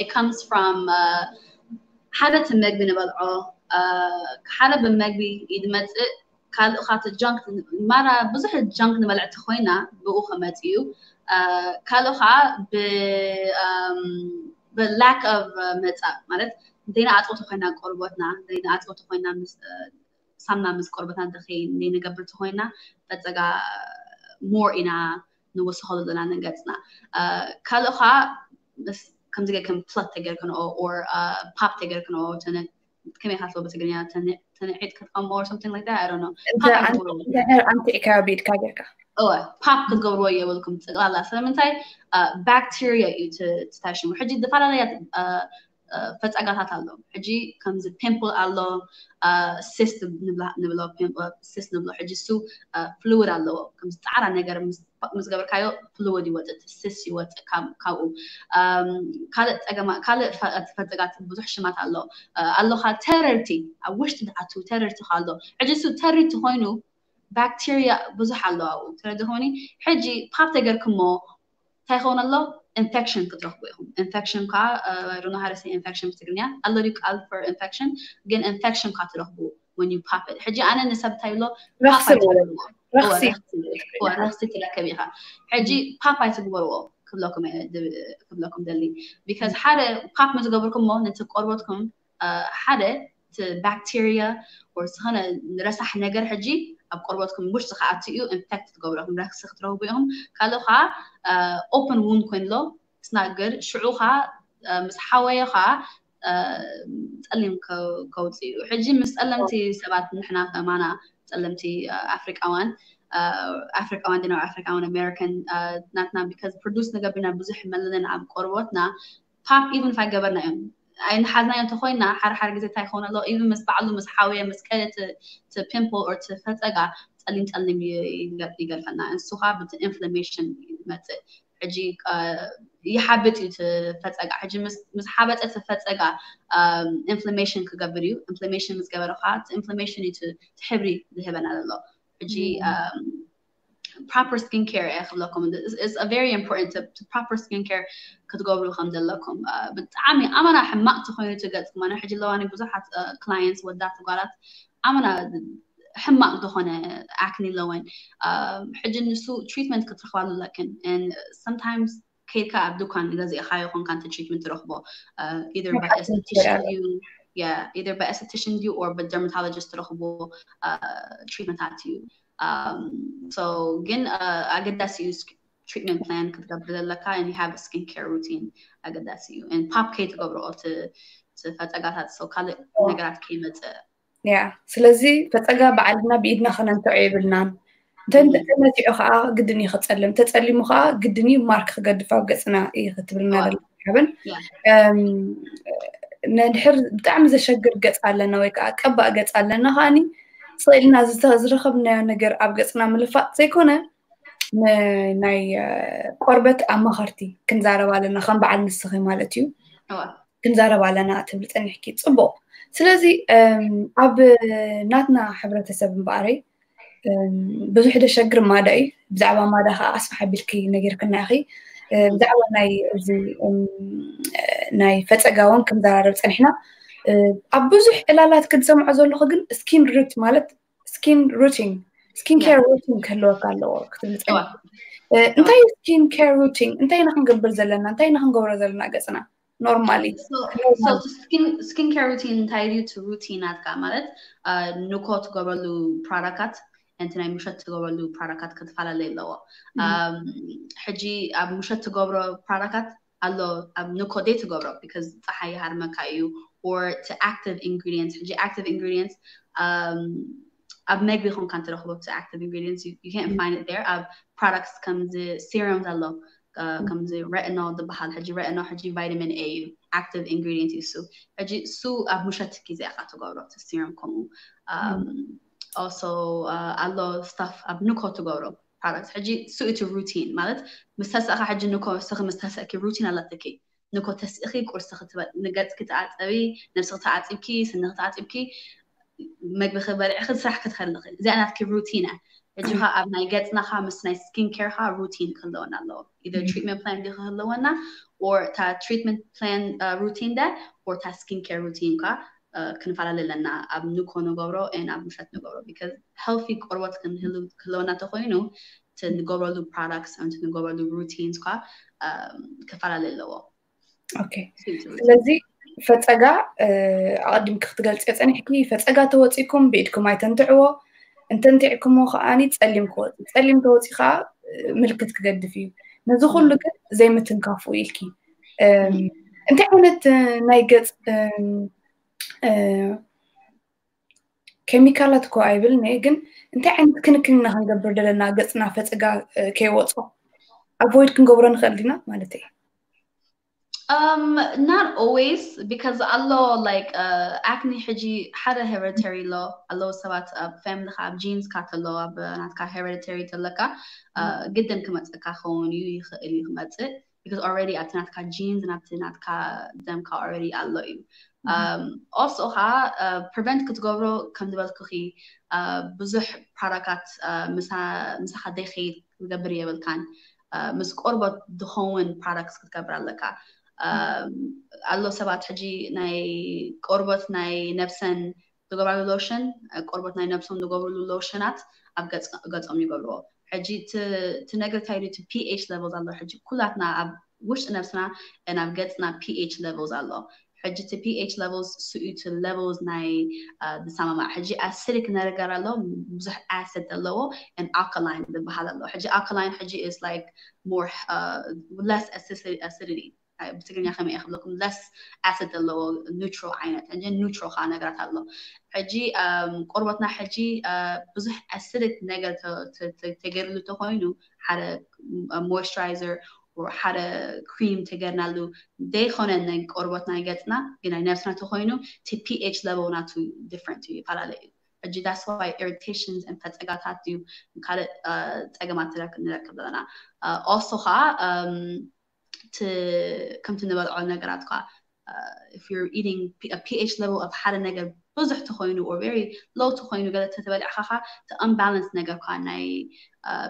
it comes from ሓደ እቲ መግቢ ንበልዖ ሓደ ብመግቢ እዩ ዝመፅእ ካልእ ካቲ ጃንክ ማራ ብዙሕ ጃንክ ንበልዕቲ ኮይና ብኡ ክመፅ እዩ ካልእ ከዓ ብላክ ኦፍ መፃእ ማለት እንተይና ኣፅወቶ ኮይና ቆርቦትና እንተይና ኣፅወቶ ኮይና ምስ ሳምና ምስ ቆርበትና እንተኸይን ዘይንገብር እንተኮይና ፈፀጋ ሞር ኢና ንወስኸሉ ዘለና ንገፅና ካልእ ከዓ ከምዚ ከም ፕለት ተገይር ክንኦ ኦር ፓፕ ተገይር ክንኦ ከመይ ካትሎ በትግርኛ ተንዒት ክትቀምኦ or something like that I don't know ኣንቲዕካ ብኢድካ ጌርካ እወ ፓፕ ክትገብርዎ የብልኩም ጠቅላላ ስለምንታይ ባክቴርያ እዩ ትታሽሙ ሕጂ ዝተፈላለያ ፈፀጋታት ኣሎ ሕጂ ከምዚ ፒምፕል ኣሎ ሲስ ንብሎ ሲስ ንብሎ ሕጂ እሱ ፍሉውድ ኣለዎ ከምዚ ፃዕዳ ነገር ምስ ገበርካዮ ፍሉውድ ይወፅእ ሲስ ይወፅእ ካብኡ ካልእ ፀገማ ካልእ ፈፀጋት ብዙሕ ሽማት ኣሎ ኣለካ ተረርቲ ኣብ ውሽጢ ዝኣቱ ተረርቲ ካ ኣሎ ሕጂ እሱ ተረርቲ ኮይኑ ባክቴርያ ብዙሕ ኣለዎ ኣብኡ ትረድኹኒ ሕጂ ፓፕ ተገርክሞ እንታይ ይኸውን ኣሎ infection ka drahbuhum infection ka runa harasi infection bitigniya allariq alpha infection gen infection ka drahbu when you pop it حجي أنا نسبتاي له رخصي رخصي هو رخصي تلكبيها حجي باباي تقبروا كلكم كلكم دلي because حدا باب ما تقبركم مو نتك قربتكم حدا بكتيريا or هنا نرسح نجر حجي ኣብ ቆርበትኩም ውሽጢ ከኣቱ እዩ ኢንፌክት ትገብሮኩም ረክሲ ክትረኽቡ ኢኹም ካልእ ከዓ ኦፕን ውንድ ኮይኑሎ ስናግር ሽዑ ከዓ ምስ ሓወየ ከዓ ፀሊም ከውፅ እዩ ሕጂ ምስ ፀለምቲ ሰባት ንሕና ከማና ፀለምቲ ኣፍሪቃዋን ኣፍሪቃዋን ዲና ኣፍሪቃዋን ኣሜሪካን ናትና ቢካዝ ፕሮዱስ ንገብርና ብዙሕ መለለን ኣብ ቆርበትና ፓፕ ኢቨን ፋይገበርና እዮም ኣይንሓዝናዮ እንተኮይና ሓደ ሓደ ግዜ እንታይ ይኸውን ኣሎ ኢቨን ምስ ባዕሉ ምስ ሓውየ ምስ ከደ ቲ ፒምፕል ኦር ቲ ፈፀጋ ፀሊም ፀሊም ይገልፈና ንሱ ከዓ በቲ ኢንፍላሜሽን ይመፅእ ሕጂ ይሓብጥ እዩ ትፈፀጋ ሕጂ ምስ ሓበፀ ትፈፀጋ ኢንፍላሜሽን ክገብር እዩ ኢንፍላሜሽን ምስ ገበረ ከዓ እቲ ኢንፍላሜሽን እዩ ትሕብሪ ዝህበና ዘሎ ሕጂ proper skincare eh, لكم it's, it's a very important tip. To proper skincare كتقولوا الحمد لكم. بالعامي I'm gonna حماقت خويا تقاتكم أنا حاجة لو أنا بزحت clients ودعت وقالت I'm gonna حماق دخونة acne لوين حاجة نسو treatment كتخوالو لكن. And sometimes كيكا عبدو كان إذا زي أخايا خون كانت treatment تروحبو either by esthetician yeah either by esthetician you or by dermatologist تروحبو treatment at you. um, so again, uh, I get that's use treatment plan ክትገብር and you have a skincare routine I get that's you and pop K ትገብሮ እቲ ፈፀጋታት ሰው ካልእ ነገራት ከይመፅእ ያ ስለዚ ፈፀጋ በዓልና ብኢድና ክነንትዖ የብልናን እንተመፂዑ ከዓ ግድን እዩ ክፀልም ተፀሊሙ ከዓ ግድን እዩ ማርክ ክገድፍ ኣብ ገፅና እዩ ክትብልና ደለ ሓብን ንድሕር ብጣዕሚ ዘሸግር ገፅ ኣለና ወይ ከዓ ቀባእ ገፅ ኣለና ከዓኒ ስኢልና ዝረኸብናዮ ነገር ኣብ ገፅና ምልፋጥ ዘይኮነ ናይ ቆርበት ኣማኸርቲ ክንዛረብ ኣለና ከም በዓል ንስኺ ማለት እዩ ክንዛረብ ኣለና ትብል ፀኒሕኪ ፅቡቅ ስለዚ ኣብ ናትና ሕብረተሰብ እምበኣረይ ብዙሕ ደሸግር ማዳ እዩ ብዛዕባ ማዳ ከዓ ኣስፋሕ ኣቢልኪ ነገርክና ኢኺ ብዛዕባ ናይ እዚ ናይ ፈፀጋ እውን ክንዘራረብ ፀኒሕና ኣብ ብዙሕ ዕላላት ክትሰምዖ ዘለኹ ግን ስኪን ሩት ማለት ስኪን ሩቲን ስኪን ኬር ሩቲን ክህልወካ ኣለዎ ክትብል እንታይ ስኪን ኬር ሩቲን እንታይ ኢና ክንገብር ዘለና እንታይ ኢና ክንገብሮ ዘለና ገፅና ኖርማሊ ስኪን ኬር ሩቲን እንታይ ድዩ እቲ ሩቲናትካ ማለት ንኮ ትገብረሉ ፕሮዳክት እንቲ ናይ ምሸት ትገብረሉ ፕሮዳክት ክትፈላለዩ ኣለዎ ሕጂ ኣብ ምሸት ትገብሮ ፕሮዳክት ኣሎ ኣብ ንኮ ደይ ትገብሮ ቢካዝ ፀሓይ ሃርመካ እዩ or to active ingredients. Active ingredients. Um, of maybe home content of to active ingredients you, can't mm-hmm. find it there. Products comes the serums i love uh, comes the retinol the bahal haji retinol haji vitamin a active ingredients so haji so a uh, mushat kize khato go to serum komu. Um, mm-hmm. Also uh, i love stuff ab nuko to go products. Haji so it's a routine. Malat mustasa haji nuko sa mustasa ki routine alatake ንኮ ተስእኺ ቁርሲ ክትበል ንገፅ ክትዓፀቢ ነብሲ ክትዓፂብኪ ስኒ ክትዓፂብኪ መግቢ ክበልዕኺ ስራሕ ክትኸድ ንኽእል እዚኣ ናትኪ ሩቲና ሕጂ ኻ ኣብ ናይ ገፅናኻ ምስ ናይ ስኪን ኬርካ ሩቲን ክህልወና ኣለዎ ኢዘር ትሪትመንት ፕላን ዲ ክህልወና ኦር እታ ትሪትመንት ፕላን ሩቲን ዳ ኦር እታ ስኪን ኬር ሩቲን ካ ክንፈላለ ኣለና ኣብ ንኮ ንገብሮ ን ኣብ ምሸት ንገብሮ ቢካዝ ሄልፊ ቆርበት ክህልወና እንተኮይኑ እቲ ንገብረሉ ፕሮዳክትስ እቲ ንገብረሉ ሩቲንስ ካ ክፈላለ ኣለዎ ኦኬ ስለዚ ፈፀጋ ኣቐዲም ክትገልፅ ፀኒሕኪ ፈፀጋ ተወፂኩም ብኢድኩም ኣይተንትዕዎ እንተንቲዕኩሞ ከዓኒ ፀሊም ክወፅእ ፀሊም ተወፂ ከዓ ምልክት ክገድፍ እዩ ነዚ ኩሉ ግን ዘይምትንካፉ ኢልኪ እንታይ ዓይነት ናይ ገፅ ኬሚካላት እኮ ኣይብልኒ ግን እንታይ ዓይነት ክንክንና ክንገብር ዘለና ገፅና ፈፀጋ ከይወፆ ኣቮይድ ክንገብሮ ንኽእል ዲና ማለት እዩ Um, not always because Allah like uh, acne haji had a hereditary law. Allah sabat uh, family have genes cut a law of uh, natka hereditary talaka. Get them come at the kahon you it because already at natka genes and at natka them already Allah. Hmm. Um, also ha uh, prevent كتقولوا كم دبل كخي uh, بزح حركات uh, مسا مسا حد خيل قبرية بالكان uh, مس products كتقبر لك ኣሎ ሰባት ሕጂ ናይ ቆርበት ናይ ነብሰን ዝገብራሉ ሎሽን ቆርበት ናይ ነብሶም ዝገብርሉ ሎሽናት ኣብ ገፆም ይገብርዎ ሕጂ እቲ ነገር እንታይ እቲ ፒኤች ሌቨልስ ኣሎ ሕጂ ኩላትና ኣብ ውሽጢ ነብስና ናብ ገፅና ፒኤች ሌቨልስ ኣሎ ሕጂ እቲ ፒኤች ሌቨልስ ስኡ እቲ ሌቨልስ ናይ ዝሰማማዕ ሕጂ ኣሲዲክ ነገር ኣሎ ብዙሕ ኣሲድ ኣለዎ ን ኣልካላይን ዝበሃል ኣሎ ሕጂ ኣልካላይን ሕጂ is like more بتقرن يا خمي يخبلك less acid لو neutral عينة عندنا neutral خانة قرأت الله حجي قربتنا حجي بزح acidic نقدر تقرلو تخوينو حدا moisturizer or حدا cream تقرنا لو دي خانة نق قربتنا قتنا قنا نفسنا تخوينو ت pH level ناتو different to you parallel حجي that's why irritations and pets أقاتاتو كارت تقمات نركب لنا also خا ከምቲ ንበልዖ ነገራት ከዓ if you're eating a pH level of ሓደ ነገር ብዙሕ ተኮይኑ or very low ተኮይኑ ገለ ተተበሊዕካ ካ እቲ unbalance ነገር ካ ናይ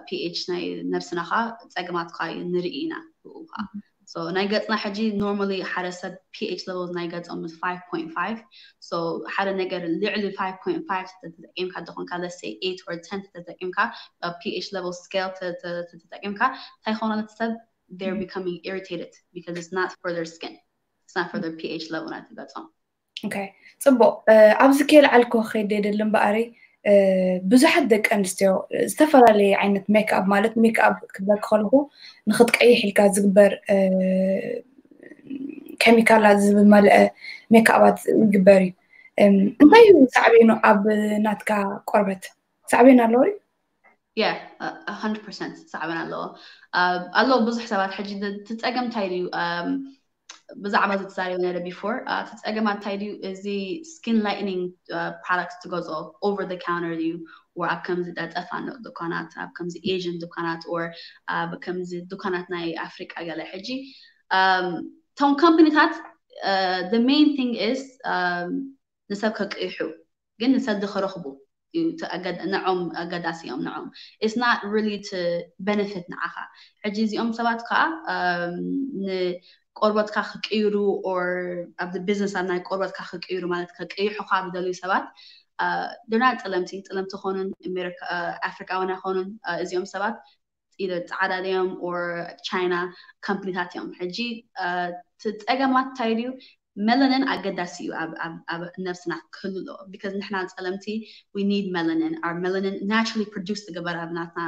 pH ናይ ነብስና ካ ፀገማት ካ ንርኢ ኢና ካ So ናይ ገፅና ሕጂ normally ሓደ ሰብ pH levels ናይ ገፆም 5.5 so ሓደ ነገር ልዕሊ 5.5 ተጠቂምካ ተኾንካ let's say 8 or 10 ተጠቂምካ pH level scale ተጠቂምካ እንታይ ይኸውን ነቲ ሰብ they're becoming irritated because it's not for their skin. It's not for their pH level. I think that's all. Okay. ፅቡቅ ኣብዚ ከይልዓልኮ ከይደ የደሊ እምበኣሪ ብዙሓት ደቂ ኣንስትዮ ዝተፈላለየ ዓይነት ሜክኣፕ ማለት ሜክኣፕ ክብለክ ከለኹ ንክትቀይሕ ኢልካ ዝግበር ኬሚካላት ዝመልአ ሜክኣባት ይግበር እዩ እንታይ እዩ ሳዕቤኑ ኣብ ናትካ ቆርበት ሳዕቤኑ ኣለዎ እዩ Yeah, a hundred percent صعبان الله الله بزح سبات حجي تتأجم تايديو بزعم ما تتساري ونرى before تتأجم تايديو is the skin lightening products to go over the counter you or comes that أفان دكانات comes Asian دكانات or becomes دكانات ناي أفريقيا قال حجي تون company تات the main thing is نسبك إيحو جن نسد agad ንዖም ኣገዳሲ እዮም ንዖም ኢትስ ናት ሪሊ ት ቤነፊት ንዓኻ ሕጂ እዚኦም ሰባት ከዓ ንቆርበትካ ክቅይሩ ኦር ኣብዚ ቢዝነስ ናይ ቆርበትካ ክቅይሩ ማለት ከቀይሑካ ዝደልዩ ሰባት ድና ጥለምቲ ጥለምቲ ኮኑን ኣፍሪካውያን ይኮኑን እዚኦም ሰባት ፃዕዳ ድዮም ኦር ቻይና ካምፕኒታት እዮም ሕጂ ፀገማት እንታይ ድዩ መለንን ኣገዳሲ እዩ ኣብ ነብስና ክህሉ ኣሎ ቢካዝ ንሕና ፀለምቲ we need melanin our melanin naturally produce ዝገበር ኣብ ናትና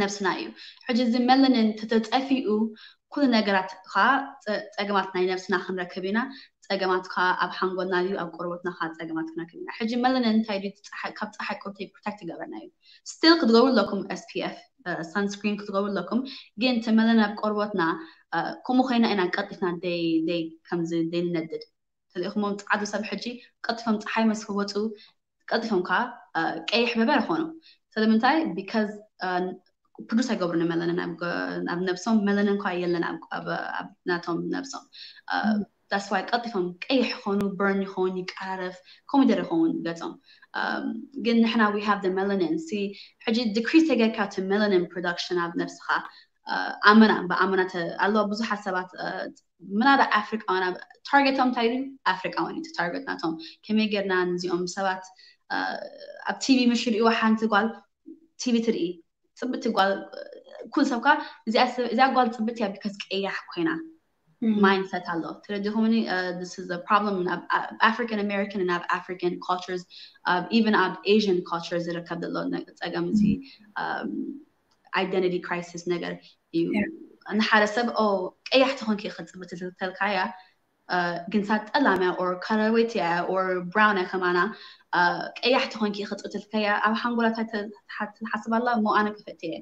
ነብስና እዩ ሕጂ እዚ መለንን ተተጠፊኡ ኩሉ ነገራት ከዓ ፀገማት ናይ ነብስና ክንረክብ ኢና ፀገማት ከዓ ኣብ ሓንጎልና እዩ ኣብ ቆርበትና ከዓ ፀገማት ክንረክብ ኢና ሕጂ መለንን እንታይ ድዩ ካብ ፀሓይ ቁርተይ ፕሮቴክት ይገበርና እዩ ስቲል ክትገብሩ ኣለኩም ኤስፒኤፍ ሰንስክሪን ክትገብሩ ኣለኩም ግን እቲ መለንን ኣብ ቆርበትና ከምኡ ኮይና ኢና ቀጢፍና ደይ ከምዚ ደይንነድድ ተሪኢኹሞም ፃዓዱ ሰብ ሕጂ ቀጢፎም ፀሓይ መስ ክወፁ ቀጢፎም ከዓ ቀይሕ በበር ይኮኑ ስለምንታይ ቢካዝ ፕሮዱስ ኣይገብሩን መለንን ኣብ ነብሶም መለንን ኳ የለን ኣብ ናቶም ነብሶም ዳስ ዋይ ቀጢፎም ቀይሕ ይኾኑ በርን ይኸውን ይቀራረፍ ኮሚደር ይኸውን ገፆም ግን ንሕና ዊ ሃቭ መለንን ሲ ሕጂ ዲክሪስ ተገርካ እቲ መለንን ፕሮዳክሽን ኣብ ነብስኻ ኣመና ብኣመና ኣለዋ ብዙሓት ሰባት ምናዳ ኣፍሪቃውያን ታርጌቶም እንታይ እዩ ኣፍሪቃውያን እዩ ታርጌት ናቶም ከመይ ጌርና ነዚኦም ሰባት ኣብ ቲቪ ምሽ ሪእዎ ሓንቲ ጓል ቲቪ ትርኢ ፅብቲ ጓል ኩል ሰብካ እዚኣ ጓል ፅብቲ እያ ቢካዝ ቀያሕ ኮይና mindset ኣሎ ትረዲኹምኒ this is a problem ኣብ african american and ኣብ african cultures even ኣብ asian cultures ዝርከብ ዘሎ ፀገም እዚ identity crisis ነገር እዩ ንሓደ ሰብ ኦ ቀያሕቲ ኮንኪ ክትፅብቲ ትተልካያ ግን ሳጠላምያ ኦር ከረወይት እያ ኦር ብራውን እያ ከማና ቀያሕቲ ኮንኪ ክትፅብትልከያ ኣብ ሓንጎላታ ትሓስባላ እሞ ኣነ ክፈት እየ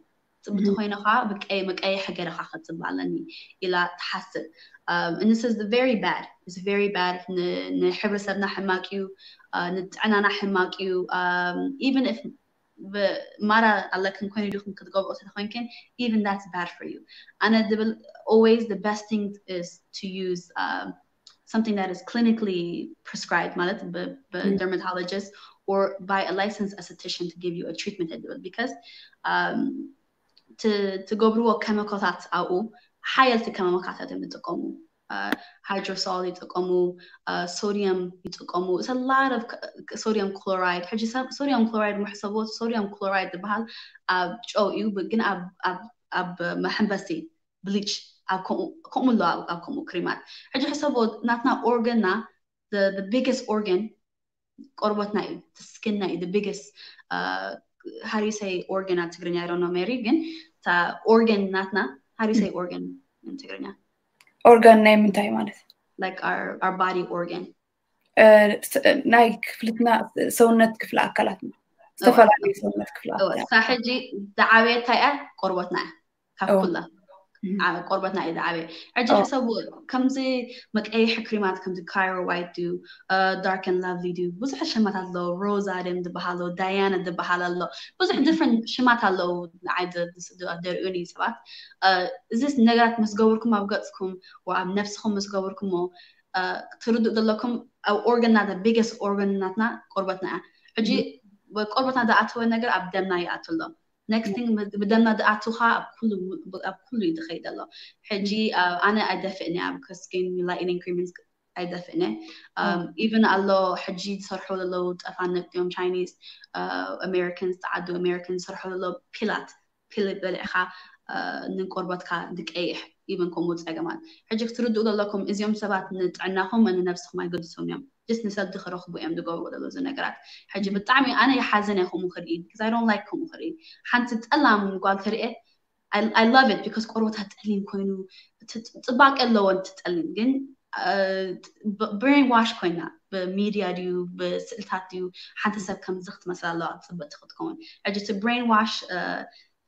ፅብቲ ኮይኑ ከዓ መቀይሕ ገይረካ ክትፅባ ኣለኒ ኢላ ትሓስብ and this is very bad it's very bad ንሕብረተሰብና ሕማቅ እዩ ንጥዕናና ሕማቅ እዩ even even that's bad for you. and always the best thing is to use uh, something that is clinically prescribed by, a dermatologist or by a licensed esthetician to give you a treatment because to to go through a chemical that's out حيل تكمم قاعدة تقوموا ሃይድሮሶል ይጥቀሙ ሶዲየም ይጥቀሙ it's a lot of sodium chloride ሕጂ ሶዲየም ክሎራይድ ምሕሰቦ ሶዲየም ክሎራይድ ዝበሃል ኣብ ጨው እዩ ግን ኣብ መሐንበስቲ ብሊች ከምኡ ኣሎ ኣብ ከምኡ ክሪማት ሕጂ ሕሰቦ ናትና ኦርገንና the biggest organ ቆርበትና እዩ ስኪንና እዩ the biggest uh, how do you say organ at Tigrinya? I don't know, Mary again. Ta organ natna. How do you say organ in Tigrinya? Organ name እንታይ ማለት Like our our body organ. ናይ ክፍልትና ሰውነት ክፍሊ ኣካላት ዝተፈላለዩ ሰውነት ክፍሊ ኣካላት ሕጂ ዝዓበየ እንታይ እያ ቆርበትና እያ ካብ ኩላ Mm-hmm. قربتنا إذا عبي عجي آه. حسب كمزي مكأي حكريمات كمزي كايرو وايت دو دارك اند لافلي دو بزح شمات هلو روز آدم دبهالو ديانا دبهالو بزح different شمات هلو عاد اوني سبات زيس نغرات مزقوركم أو قدسكم وعب نفسكم مزقوركم آه، تردو دلوكم أو organ نادا biggest organ ناتنا قربتنا. عجي وقربتنا mm-hmm. دا أتوى نغر اب دمنا يأتو يأتلو next thing بدنا دعاتوها بكل بكل يدخل الله حجي أنا أدفعني أب كسكين lightning creams أدفعني um, even الله حجي صرحوا له تفعلنا يوم Chinese uh, Americans تعدوا Americans صرحوا له بيلات بيلات بالإخا ንቆርበትካ ድቀይሕ ኢቨን ከምኡ ፀገማት ሕጂ ክትርድኡ ዘለኩም እዚኦም ሰባት ንጥዕናኹም ንነብስኩም ኣይገድሶም እዮም ጀስ ንሰብ ክረኽቡ እዮም ዝገብርዎ ዘሎ እዚ ነገራት ሕጂ ብጣዕሚ ኣነ ይሓዘነ ከምኡ ክርኢ ቢካዝ ኣይ ዶንት ላይክ ከምኡ ክርኢ ሓንቲ ጠላም ጓል ትርአ I love it because ቆርበታ ጠሊም ኮይኑ ፅባቀ ኣለዎን ትጠሊም ግን ብሬን ዋሽ ኮይና ብሚድያ ድዩ ብስእልታት ድዩ ሓንቲ ሰብ ከምዚ ክትመስል ኣለዋ ፅብቕቲ ክትከውን ሕጂ እቲ ብሬን ዋሽ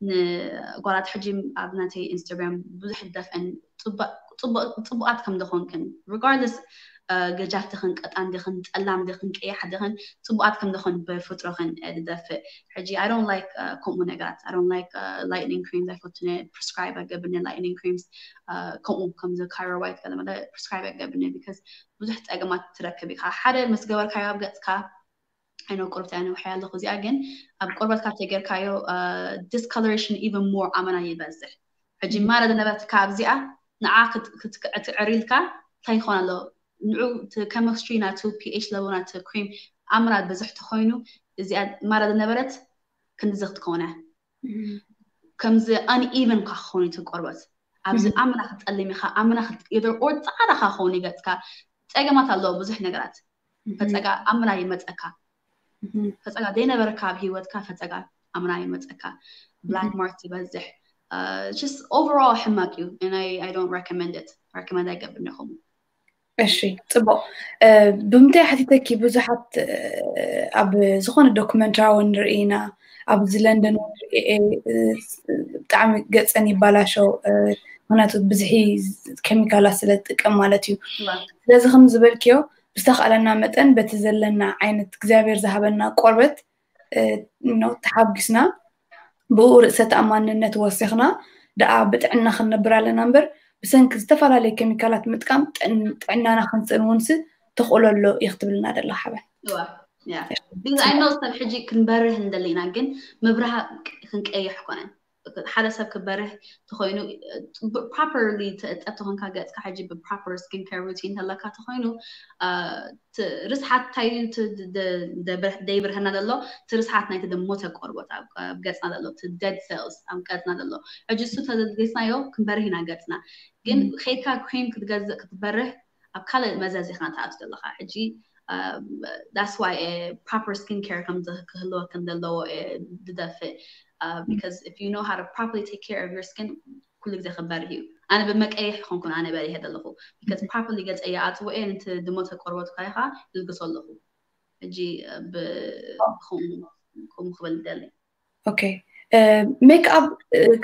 ንጓላት ሕጂ ኣብ ናተይ ኢንስታግራም ብዙሕ ደፍአን ፅቡቃት ከም ድኾንክን ሪጋርድለስ ገጃፍ ድኽን ቀጣን ድኽን ጠላም ድኽን ቀያሕ ድኽን ፅቡቃት ከም ድኾን ብፍጥሮኽን ዝደፍእ ሕጂ ኣይ ዶንት ላይክ ከምኡ ነገራት ኣይ ዶንት ላይክ ላይትኒንግ ክሪምስ ኣይፈትነ ፕሪስክራይብ ኣገብኒ ላይትኒንግ ክሪምስ ከምኡ ከምዚ ካይሮ ዋይት ገለመለ ፕሪስክራይብ ኣገብኒ ቢካዝ ብዙሕ ፀገማት ትረክብ ኢኻ ሓደ ምስ ገበርካዮ ኣብ ገፅካ I know ቆርበት ኣነ ውሓይ ኣለኹ እዚኣ ግን ኣብ ቆርበትካ ተጌርካዮ ዲስኮሎሬሽን ኢቨን ሞር ኣመና ይበዝሕ ሕጂ ማለት ነበረትካ ኣብዚኣ ንዓ ክትዕሪልካ እንታይ ይኾን ኣሎ ንዑ ኬሚስትሪ ናቱ ፒኤች ለቦ ናቱ ክሪም ኣምና በዝሕ ተኮይኑ እዚኣ ማለት ነበረት ክንዚ ክትከውን እያ ከምዚ አንኢቨን ካ ክኸውን እቲ ቆርበት ኣብዚ ኣምና ክትፀልም ኢኻ ኣምና ኢዘር ኦር ፃዕዳ ካ ክኸውን ይገፅካ ፀገማት ኣለዎ ብዙሕ ነገራት ፈፀጋ ኣምና ይመፀካ ፈፀጋ ዘይነበረካ ኣብ ሂወትካ ፈፀጋ ኣምና ይመፀካ ብላክ ማርክ ይበዝሕ just overall ሕማቅ እዩ and I, I don't recommend it recommend ኣይገብርን ኢኹም እሺ ፅቡቅ ብምንታይ ሓቲተኪ ብዙሓት ኣብ ዝኾነ ዶክመንታሪ ንርኢ ኢና ኣብዚ ለንደን ብጣዕሚ ገፀን ይባላሸው ምክንያቱ ብዙሒ ኬሚካላት ስለ ዝጥቀም ማለት እዩ ስለዚ ከም ዝበልክዮ ብዝተኽኣለና መጠን በቲ ዘለና ዓይነት እግዚኣብሔር ዝሃበና ቆርበት ተሓጊስና ብኡ ርእሰ ተኣማንነት ወሲኽና ደኣ ብጥዕና ክንነብር ኣለና እምበር ብሰንኪ ዝተፈላለዩ ኬሚካላት ምጥቃም ጥዕናና ክንፅን ውንስ ተኽእለሎ እዩ ክትብልና ደላ ሓበን ኣይ ኖ ሰብ ሕጂ ክንበርህ እንደለና ግን ምብራህ ክንቀይሕ ኮነን ሓደ ሰብ ክበርህ ተኮይኑ ፕሮፐርሊ ትእጠብ ተኮንካ ገፅካ ሕጂ ብፕሮፐር ስኪን ካር ሩቲን እንተለካ ተኮይኑ ርስሓት እንታይ ደይብርህና ዘሎ እቲ ርስሓት ናይቲ ደሞተ ቆርቦት ኣብ ገፅና ዘሎ እቲ ደድ ሴልስ ኣብ ገፅና ዘሎ ሕጂ እሱ ተገፅናዮ ክንበርህ ኢና ገፅና ግን ከይድካ ክሬም ክትገዝእ ክትበርህ ኣብ ካልእ መዘዝ ኢኻ ተኣቱ ዘለካ ሕጂ that's why proper skincare comes ክህልዎ ከም ዘለዎ ዝደፍእ because if you know how to properly take care of your skin ኩሉ ግዜ ክበርህ እዩ ኣነ ብመቀይሕ ይኮንኩን ኣነ በሪሐ ዘለኹ because properly ገፀ እየ ኣፅውኦ ነቲ ድሞተ ቆርበትካ ኢኻ ዝልግሶ ኣለኹ ሕጂ ከምኡ ክብል ደሊ ኦኬ ሜክ ኣፕ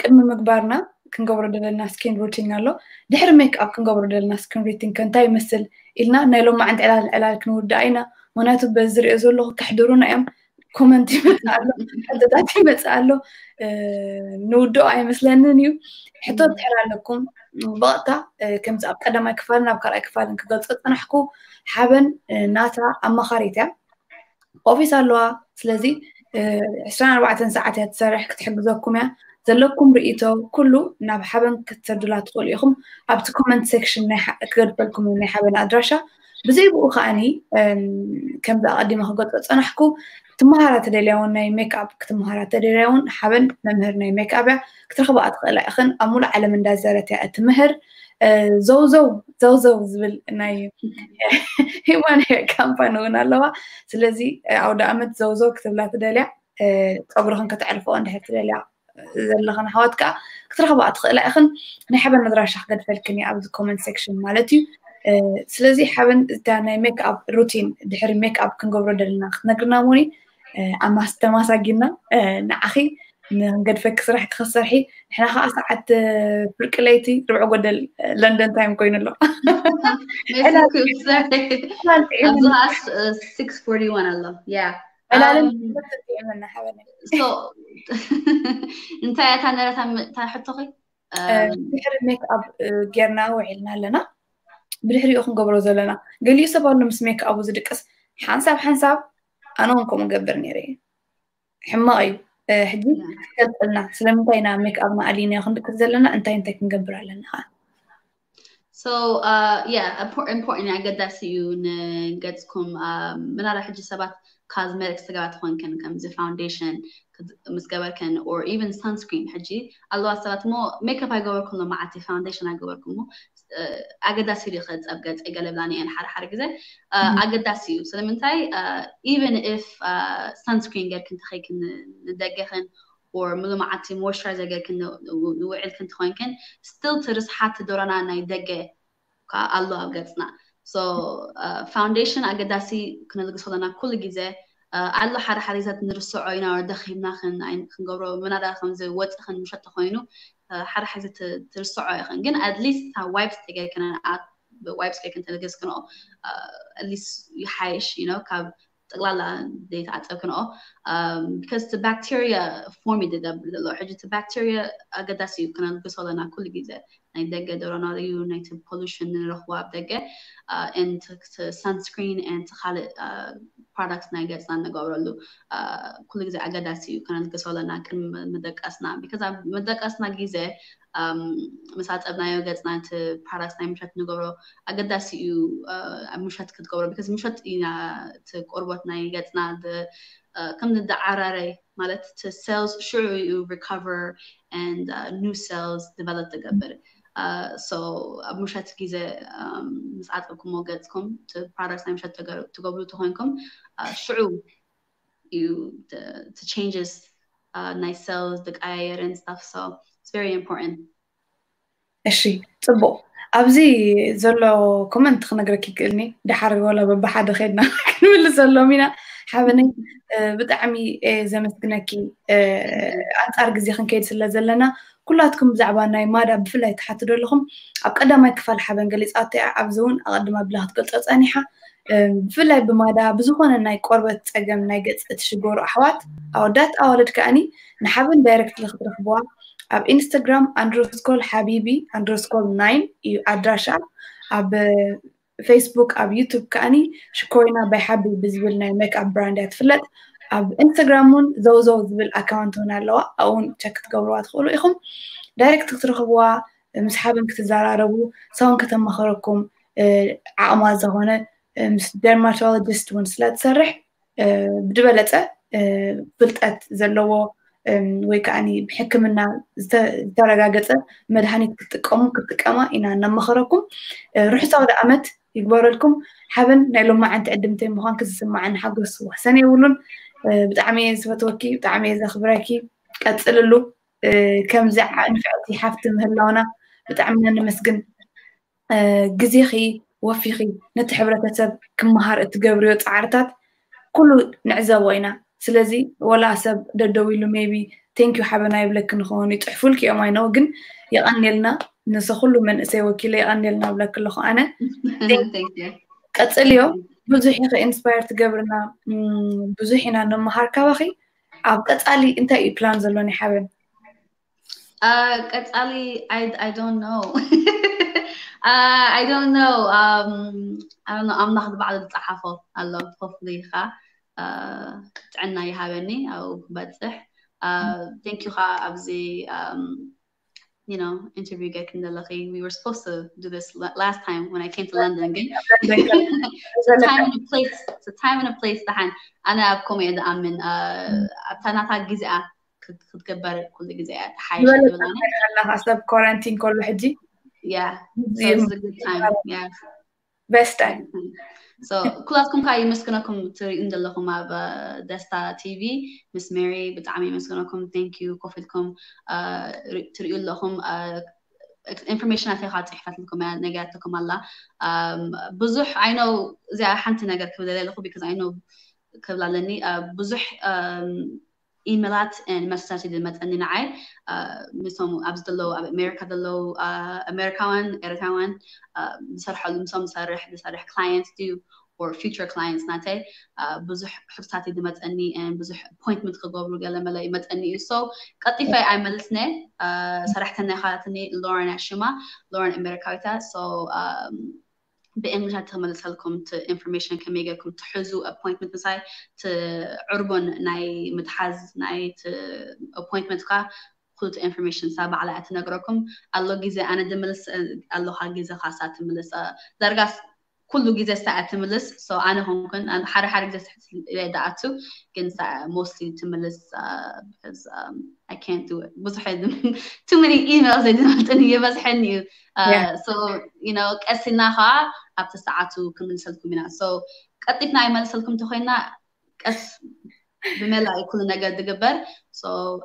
ቅድሚ ምግባርና ክንገብሮ ዘለና ስኪን ሩቲን ኣሎ ድሕሪ ሜክ ኣፕ ክንገብሮ ዘለና ስኪን ሩቲን ከ እንታይ ይመስል ኢልና ናይ ሎማዓንቲ ዕላል ዕላል ክንውዳእ ኢና ምክንያቱ በዚ ዝሪኦ ዘለኹ ከሕድሩና እዮም ኮመንት ይመፅእ ኣሎ ሕቶታት ይመፅእ ኣሎ ንውድኦ ኣይመስለንን እዩ ሕቶ ድሕር ኣለኩም ብቐጥታ ከምዚ ኣብ ቀዳማይ ክፋልን ኣብ ካልኣይ ክፋልን ክገልፆ ፀናሕኩ ሓበን ናታ ኣመኻሪት እያ ኦፊስ ኣለዋ ስለዚ 24 ሰዓት እያ ትሰርሕ ክትሕግዘኩም እያ ዘለኩም ርእቶ ኩሉ ናብ ሓበን ክትሰድላ ትኽእሉ ኢኹም ኣብቲ ኮመንት ሴክሽን ክገድፈልኩም ናይ ሓበን ኣድራሻ ብዘይብኡ ከዓኒ ከምዚ ኣቐዲመ ክገልፆ ፀናሕኩ ትመሃራ ተደልያ እውን ናይ ሜክኣፕ ክትመሃራ ተደልያ እውን ሓበን መምህር ናይ ሜክኣፕ እያ ክትረኽባ ትኽእላ ኢኽን ኣብ ሙሉእ ዓለም እንዳዘረት እያ እትምህር ዘውዘው ዘውዘው ዝብል ናይ ሂማን ሄር ካምፓኒ እውን ኣለዋ ስለዚ ኣውደ ኣመት ዘውዘው ክትብላ ትደልያ ፀጉርኽን ከተዕርፎ እንድሕር ትደልያ ዘለኸን ኣሕዋትካ ክትረኽባ ትኽእላ ኢኽን ናይ ሓበን ኣድራሻ ክገድፈልክን እየ ኣብዚ ኮመንት ሴክሽን ማለት እዩ ስለዚ ሓበን እታ ናይ ሜክኣፕ ሩቲን ድሕሪ ሜክኣፕ ክንገብሮ ዘለና ክትነግርና እሙኒ ተማሳጊና ንዓኺ ንገድፈኪ ስራሕቲ ክሰርሒ ንሕና ከዓ ሰዓት ፍርቂ ለይቲ ርብዒ ጎደል ለንደን ታይም ኮይኑ ኣሎ ኣሎ ዕላልን እንታይ እታ ነረታ እታ ሕቶኺ ድሕሪ ሜክኣፕ ጌርና ውዒልና ኣለና ብድሕሪኡ ክንገብሮ ዘለና ገሊኡ ሰብ ኣሎ ምስ ሜክኣቡ ዝድቅስ ሓንሳብ ሓንሳብ ኣነ እውን ከምኡ ገብር ነይረ ሕማቕ እዩ ሕጂ ትገልፀልና ስለምንታይ ና ሜክኣፕና ኣሊና ክንድቅስ ዘለና እንታይ እንታይ ክንገብር ኣለና ከዓ So uh, yeah, important ኣገዳሲ እዩ ንገፅኩም ምናላ ሕጂ ሰባት cosmetics ተጋባት ኮንክን ከምዚ ፋውንዴሽን ምስ ገበርክን or even sunscreen ሕጂ ኣለዋ ሰባት ሞ ሜክኣፕ ኣይገበርኩም ሎ መዓልቲ ፋውንዴሽን ኣይገበርኩም ሞ ኣገዳሲ እዩ ክፀብ ገፅ ገለብላኒ እየን ሓደ ሓደ ግዜ ኣገዳሲ እዩ ስለምንታይ even if sunscreen ጌርክን ተኸይክን ንደገኽን or ምሉእ መዓልቲ ሞይስቸራይዘር ጌርክን ንውዕልክን ትኮንክን still ትርስሓት ትደረና ናይ ደገ ኣሎ ኣብ ገፅና so ፋውንዴሽን ኣገዳሲ ክነልግሶ ኣለና ኩሉ ግዜ ኣሎ ሓደ ሓደ ግዜታት ንርስዖ ኢና ደኺምና ክንገብሮ ምናዳ ከምዚ ወፅእ ክንምሸጥ ተኮይኑ ሓደ ሓደ ትርስዖ ይኽን ግን ኣትሊስት ዋይፕስ ተገይክነ ዋይፕስ ገይክን ተልግስ ክንኦ ኣትሊስት ይሓይሽ ካብ ጠቅላላ ዘይተዓፀብ ክንኦ ቢካዝ እቲ ባክቴርያ ፎርም እዩ ዝገብር ዘሎ ሕጂ እቲ ባክቴርያ ኣገዳሲ እዩ ክነልግሶ ኣለና ኩሉ ግዜ ናይ ደገ ደሮና እዩ ናይቲ ፖሉሽን ንረኽቦ ኣብ ደገ ሰንስክሪንንቲ ካልእ ፕሮዳክት ናይ ገፅና ንገብረሉ ኩሉ ግዜ ኣገዳሲ እዩ ክነልግሶ ኣለና ቅድሚ መደቀስና ቢካዝ ኣብ መደቀስና ግዜ ምስ ኣፀብናዮ ገፅና እቲ ፕሮዳክት ናይ ምሸት ንገብሮ ኣገዳሲ እዩ ኣብ ምሸት ክትገብሮ ቢካዝ ምሸት ኢና እቲ ቆርቦት ናይ ገፅና ከም ንዳዓራረይ ማለት to cells ሽዑ እዩ recover and uh, new cells develop ትገብር so ኣብ ምሸት ግዜ ምስ ዓፀብኩሞ ገፅኩም ፕሮዳክት ናይ ምሸት ትገብሩ ተኮይንኩም ሽዑ እዩ to changes uh, ናይ cells ዝቀያየር and stuff so it's very important እሺ ፅቡቅ ኣብዚ ዘሎ ኮመንት ክነግረክ ይክእልኒ ድሓር ወላ በብሓደ ከድና ክንምልሰሎም ኢና ሓበነይ ብጣዕሚ ዘመስግነኪ ኣንፃር ግዜ ክንከይድ ስለ ዘለና ኩላትኩም ብዛዕባ ናይ ማዳ ብፍላይ ትሓትዶ ኣለኹም ኣብ ቀዳማይ ክፋል ሓበን ገሊፃቶ እያ ኣብዚ እውን ኣቐድማ ብላ ክትገልፆ ፀኒሓ ብፍላይ ብማዳ ብዝኾነ ናይ ቆርበት ፀገም ናይ ገፅ እትሽገሩ ኣሕዋት ኣወዳት ኣዋልድ ከዓኒ ንሓበን ዳይረክትሊ ክትረክብዋ ኣብ ኢንስታግራም ኣንድሮስኮል ሓቢቢ ኣንድሮስኮል ናይን እዩ ኣድራሻ ኣብ ፌስቡክ ኣብ ዩቱብ ከዓኒ ሽኮሪና ባይ ሓቢብ ብዝብል ናይ ሜክኣፕ ብራንድ እያ ትፍለጥ ኣብ ኢንስታግራም እውን ዘውዘው ዝብል ኣካውንት እውን ኣለዋ ኣብኡ እውን ቸክ ክትገብርዋ ትኽእሉ ኢኹም ዳይረክት ክትረኽብዋ ምስ ሓበን ክትዘራረቡ ሰውን ከተማኸረኩም ዓቕማ ዝኾነ ምስ ደርማቶሎጂስት እውን ስለ ትሰርሕ ብድበለፀ ፍልጠት ዘለዎ ወይ ከዓኒ ብሕክምና ዝተረጋገፀ መድሃኒት ክትጥቀሙ ክትጥቀማ ኢና እነመኸረኩም ርሕሳው ዓመት ይግበረልኩም ሓበን ናይ ሎማዓንቲ ዕድምተይ ምኳን ክዝስማዓኒ ሓጎስ ወሰን የብሉን ብጣዕሚ እየ ዝፈትወኪ ብጣዕሚ እየ ዘኽብረኪ ቀፅልሉ ከምዚ ንፍዕቲ ሓፍቲ ምህላውና ብጣዕሚ ነመስግን ግዜኺ ወፊኺ ነቲ ሕብረተሰብ ክመሃር እትገብርዮ ፃዕርታት ኩሉ ንዕዘቦ ኢና ስለዚ ወላ ሰብ ደደው ኢሉ ሜቢ ቴንኪዩ ሓበና ይብለክ ንኸውን ይፅሕፉልክ እዮም ኣይነው ግን የቐኒልና ንስ ኩሉ መንእሰይ ወኪለ የቐኒልና ብለክ ኣለኹ ኣነ ቀፅል እዮ ብዙሕ ኢኸ ኢንስፓየር ትገብርና ብዙሕ ኢና ንምሃር ካባኺ ኣብ ቀፃሊ እንታይ እዩ ፕላን ዘሎ ናይ ሓበን ቀፃሊ I don't know uh, I don't know um, I don't know ኣምና ክትበዓል ዝፀሓፎ ኣሎ hopefully ካ ጥዕና ይሃበኒ ኣብኡ ክበፅሕ ቴንክ ዩ ካ ኣብዚ you know, interview get Kindalachi. We were supposed to do this last time when I came to London again. it's a time and a place. It's a time and a place تحن أنا أبكم يد أمن أبتنا تاجزء كتكبر كل جزء حي الله حسب كورنتين كل حجي yeah so it's a good time yeah Best time so كلاتكم كاي مسكنكم تريد لكم اب دستا تي في. مس ماري بتعمي مسكنكم. ثانك يو كوفيتكم تريد لكم information أتي خاطر حفظ لكم نجاتكم الله. بزح I know زي حنت نجات كبدا لكم because I know Inmelat and Mashtati de Mataninai, uh, misom Absdalo, America Dalo, uh, American, Eretawan, uh, Sarhalum Som Sarah, the Sarah clients do. or future clients ናተይ ብዙሕ ሕቶታት ድመፀኒ ብዙሕ ኣፖይንትመንት ክገብሩ ገለ መለ ይመፀኒ እዩ ሶ ቀጢፈይ ኣይመልስነ ሰራሕተናይ Lauren ሎረን ኣሽማ ሎረን ኣሜሪካዊታ بان رجعت تملسها لكم انفورميشن كميجاكم تحزوا ابوينتمنت مساي تعربون ناي متحاز ناي ابوينتمنت كا خذت انفورميشن سابع على اتنقركم الله جزء أنا دملس الله حاجزة خاصة تملس. آه، درجة ኩሉ ግዜ ስታ ትምልስ ሶ ኣነ ሆንኩን ሓደ ሓደ ግዜ ደኣቱ ግን ሞስትሊ ትምልስ because um, I can't do it ብዙሕ too many emails ዝመልጥኒ የበዝሐኒ እዩ so you know ቀሲልና ከዓ ኣብቲ ሰዓቱ ክምልሰልኩም ኢና so ቀጢፍና ይመልሰልኩም እንተኮይና ቀስ بملا يكون نجا دجبر سو so,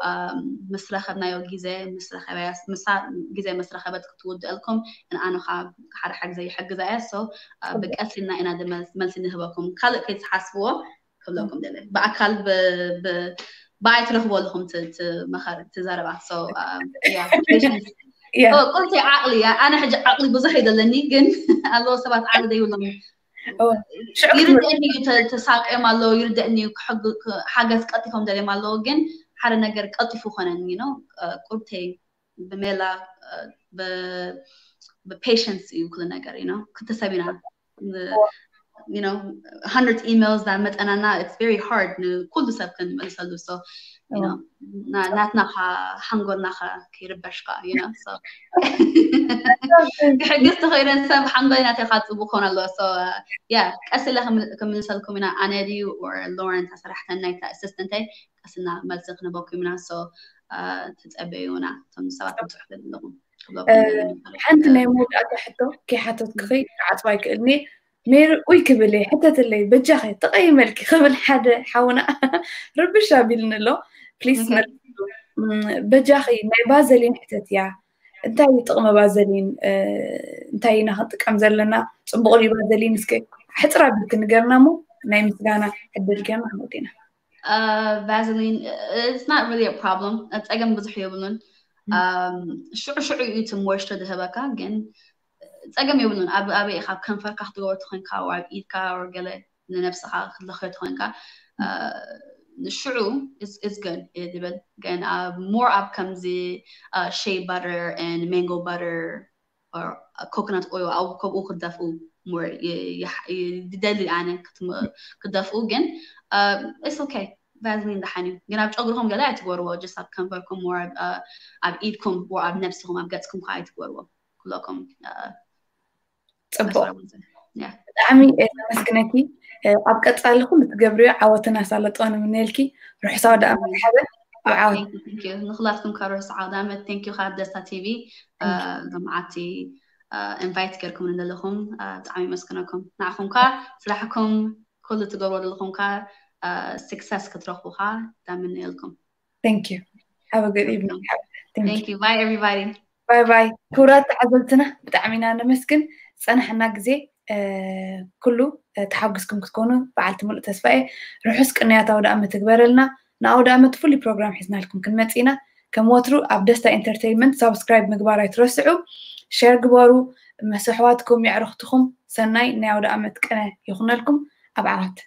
مسرخة um, نايو جيزة مسرخة بس مسا جيزة مسرخة بدك تود لكم إن أنا خا حر حق زي حق زي سو so, uh, بقتل إن أنا دم ملسي نهباكم كل كيس حسبوا كلكم دل بأكل ب ب بايت له بولهم ت ت مخر تزار بع سو يا قلتي عقلي أنا حج عقلي بزهيد لني جن الله سبحانه وتعالى يقولون يرد اني تساق ما لو يرد اني حق حاجه قطفهم دلي ما لو جن حدا نجر قطفو خنن يو نو قربتي بميلا ب بpatience يقول نجر you know كنت سابينا you know hundreds emails that met and it's very hard كل سبت نسلو so you know نات نخا حنقول نخا كي ربشقا you know so. حقست خير إنسان حنقول ناتي خات بكون الله so yeah أسئلة هم كم نسألكم هنا أنا دي or Lauren صراحة نايتا assistantي أسئلة ملزقنا بكم هنا so تتقبلونا تم سوات تحدد لهم حنت نيمود أتحدث كي حتتكري عتوايك إني ይክእልኒ ሜሩ ኡይ ክብል እየ ሕተትለይ በጃኸ ተቐይመልኪ ክብል ሓደ ሓውና ርብሽ ኣቢልኒ ኣሎ ፕሊስ በጃኺ ናይ ባዘሊን ሕተት እያ እንታይ ጥቕሚ ባዘሊን እንታይ ኢና ክንጥቀም ዘለና ፅቡቅ ድዩ ባዘሊን እስከ ሕፅር ኣቢልክ ንገርና ሞ ናይ ምስጋና ዕድል ጌርና ክንወድ ኢና Vaseline, it's not really a problem. ፀገም ብዙሕ የብሉን ሽዑ ሽዑ እዩ እቲ ሞይስቸር ዝህበካ ግን ፀገም የብሉን ኣብ ኣበይ ኢኻ ከንፈርካ ክትገበሮ ትኮንካ ኣብ ኢድካ ገለ ንነብስኻ ክትለኽዮ ትኮንካ ንሽዑ is good እየ ዝብል ግን more ኣብ ከምዚ shea butter and mango butter or coconut oil ኣብ ከምኡ ክደፍኡ more ይደሊ ኣነ ክደፍኡ ግን it's okay ቫዝሊን ድሓን እዩ ግን ኣብ ጨጉርኩም ገለ ኣይትገርዎ ጀስት ኣብ ከንፈርኩም ኣብ ኢድኩም ኣብ ነብስኩም ኣብ ገፅኩም ከዓ ኣይትገርዎ ኩለኩም ፅቡቅ ብጣዕሚ ተመስግነኪ ኣብ ቀፃሊ ኩሉ ትገብርዮ ዓወትና ሳለጦን ምንልኪ ርሑሳ ወደ ኣመሓበ ኣብ ዓወት ንክላትኩም ካብ ርሑስ ዓወት ኣመት ቴንክ ዩ ካብ ደስታ ቲቪ ሎምዓቲ ኢንቫይት ገርኩም ንዘለኹም ብጣዕሚ ይመስክነኩም ንዓኹም ከ ስራሕኩም ኩሉ ትገብሮ ዘለኹም ከ success ክትረኽቡ ካ ዳምን ኢልኩም Thank you. Have a good evening. Thank, Thank you. Bye everybody. ባይ ባይ ክቡራት ተዓዘብትና ብጣዕሚ ኢና ነመስግን ፀናሕና ግዜ ኩሉ ተሓጒስኩም ክትኮኑ በዓልቲ ሙሉእ ተስፋ እየ ርሑስ ቅንያት ኣውደ ኣመት ትግበረልና ንኣውደ ኣመት ፍሉይ ፕሮግራም ሒዝናልኩም ክንመፅ ኢና ከም ወትሩ ኣብ ደስታ ኤንተርቴይንመንት ሳብስክራይብ ምግባር ኣይትረስዑ ሸር ግበሩ መስ ኣሕዋትኩም የዕርኽትኹም ሰናይ ናይ ኣውደ ኣመት ቅነ ይኹነልኩም ኣብ ዓወት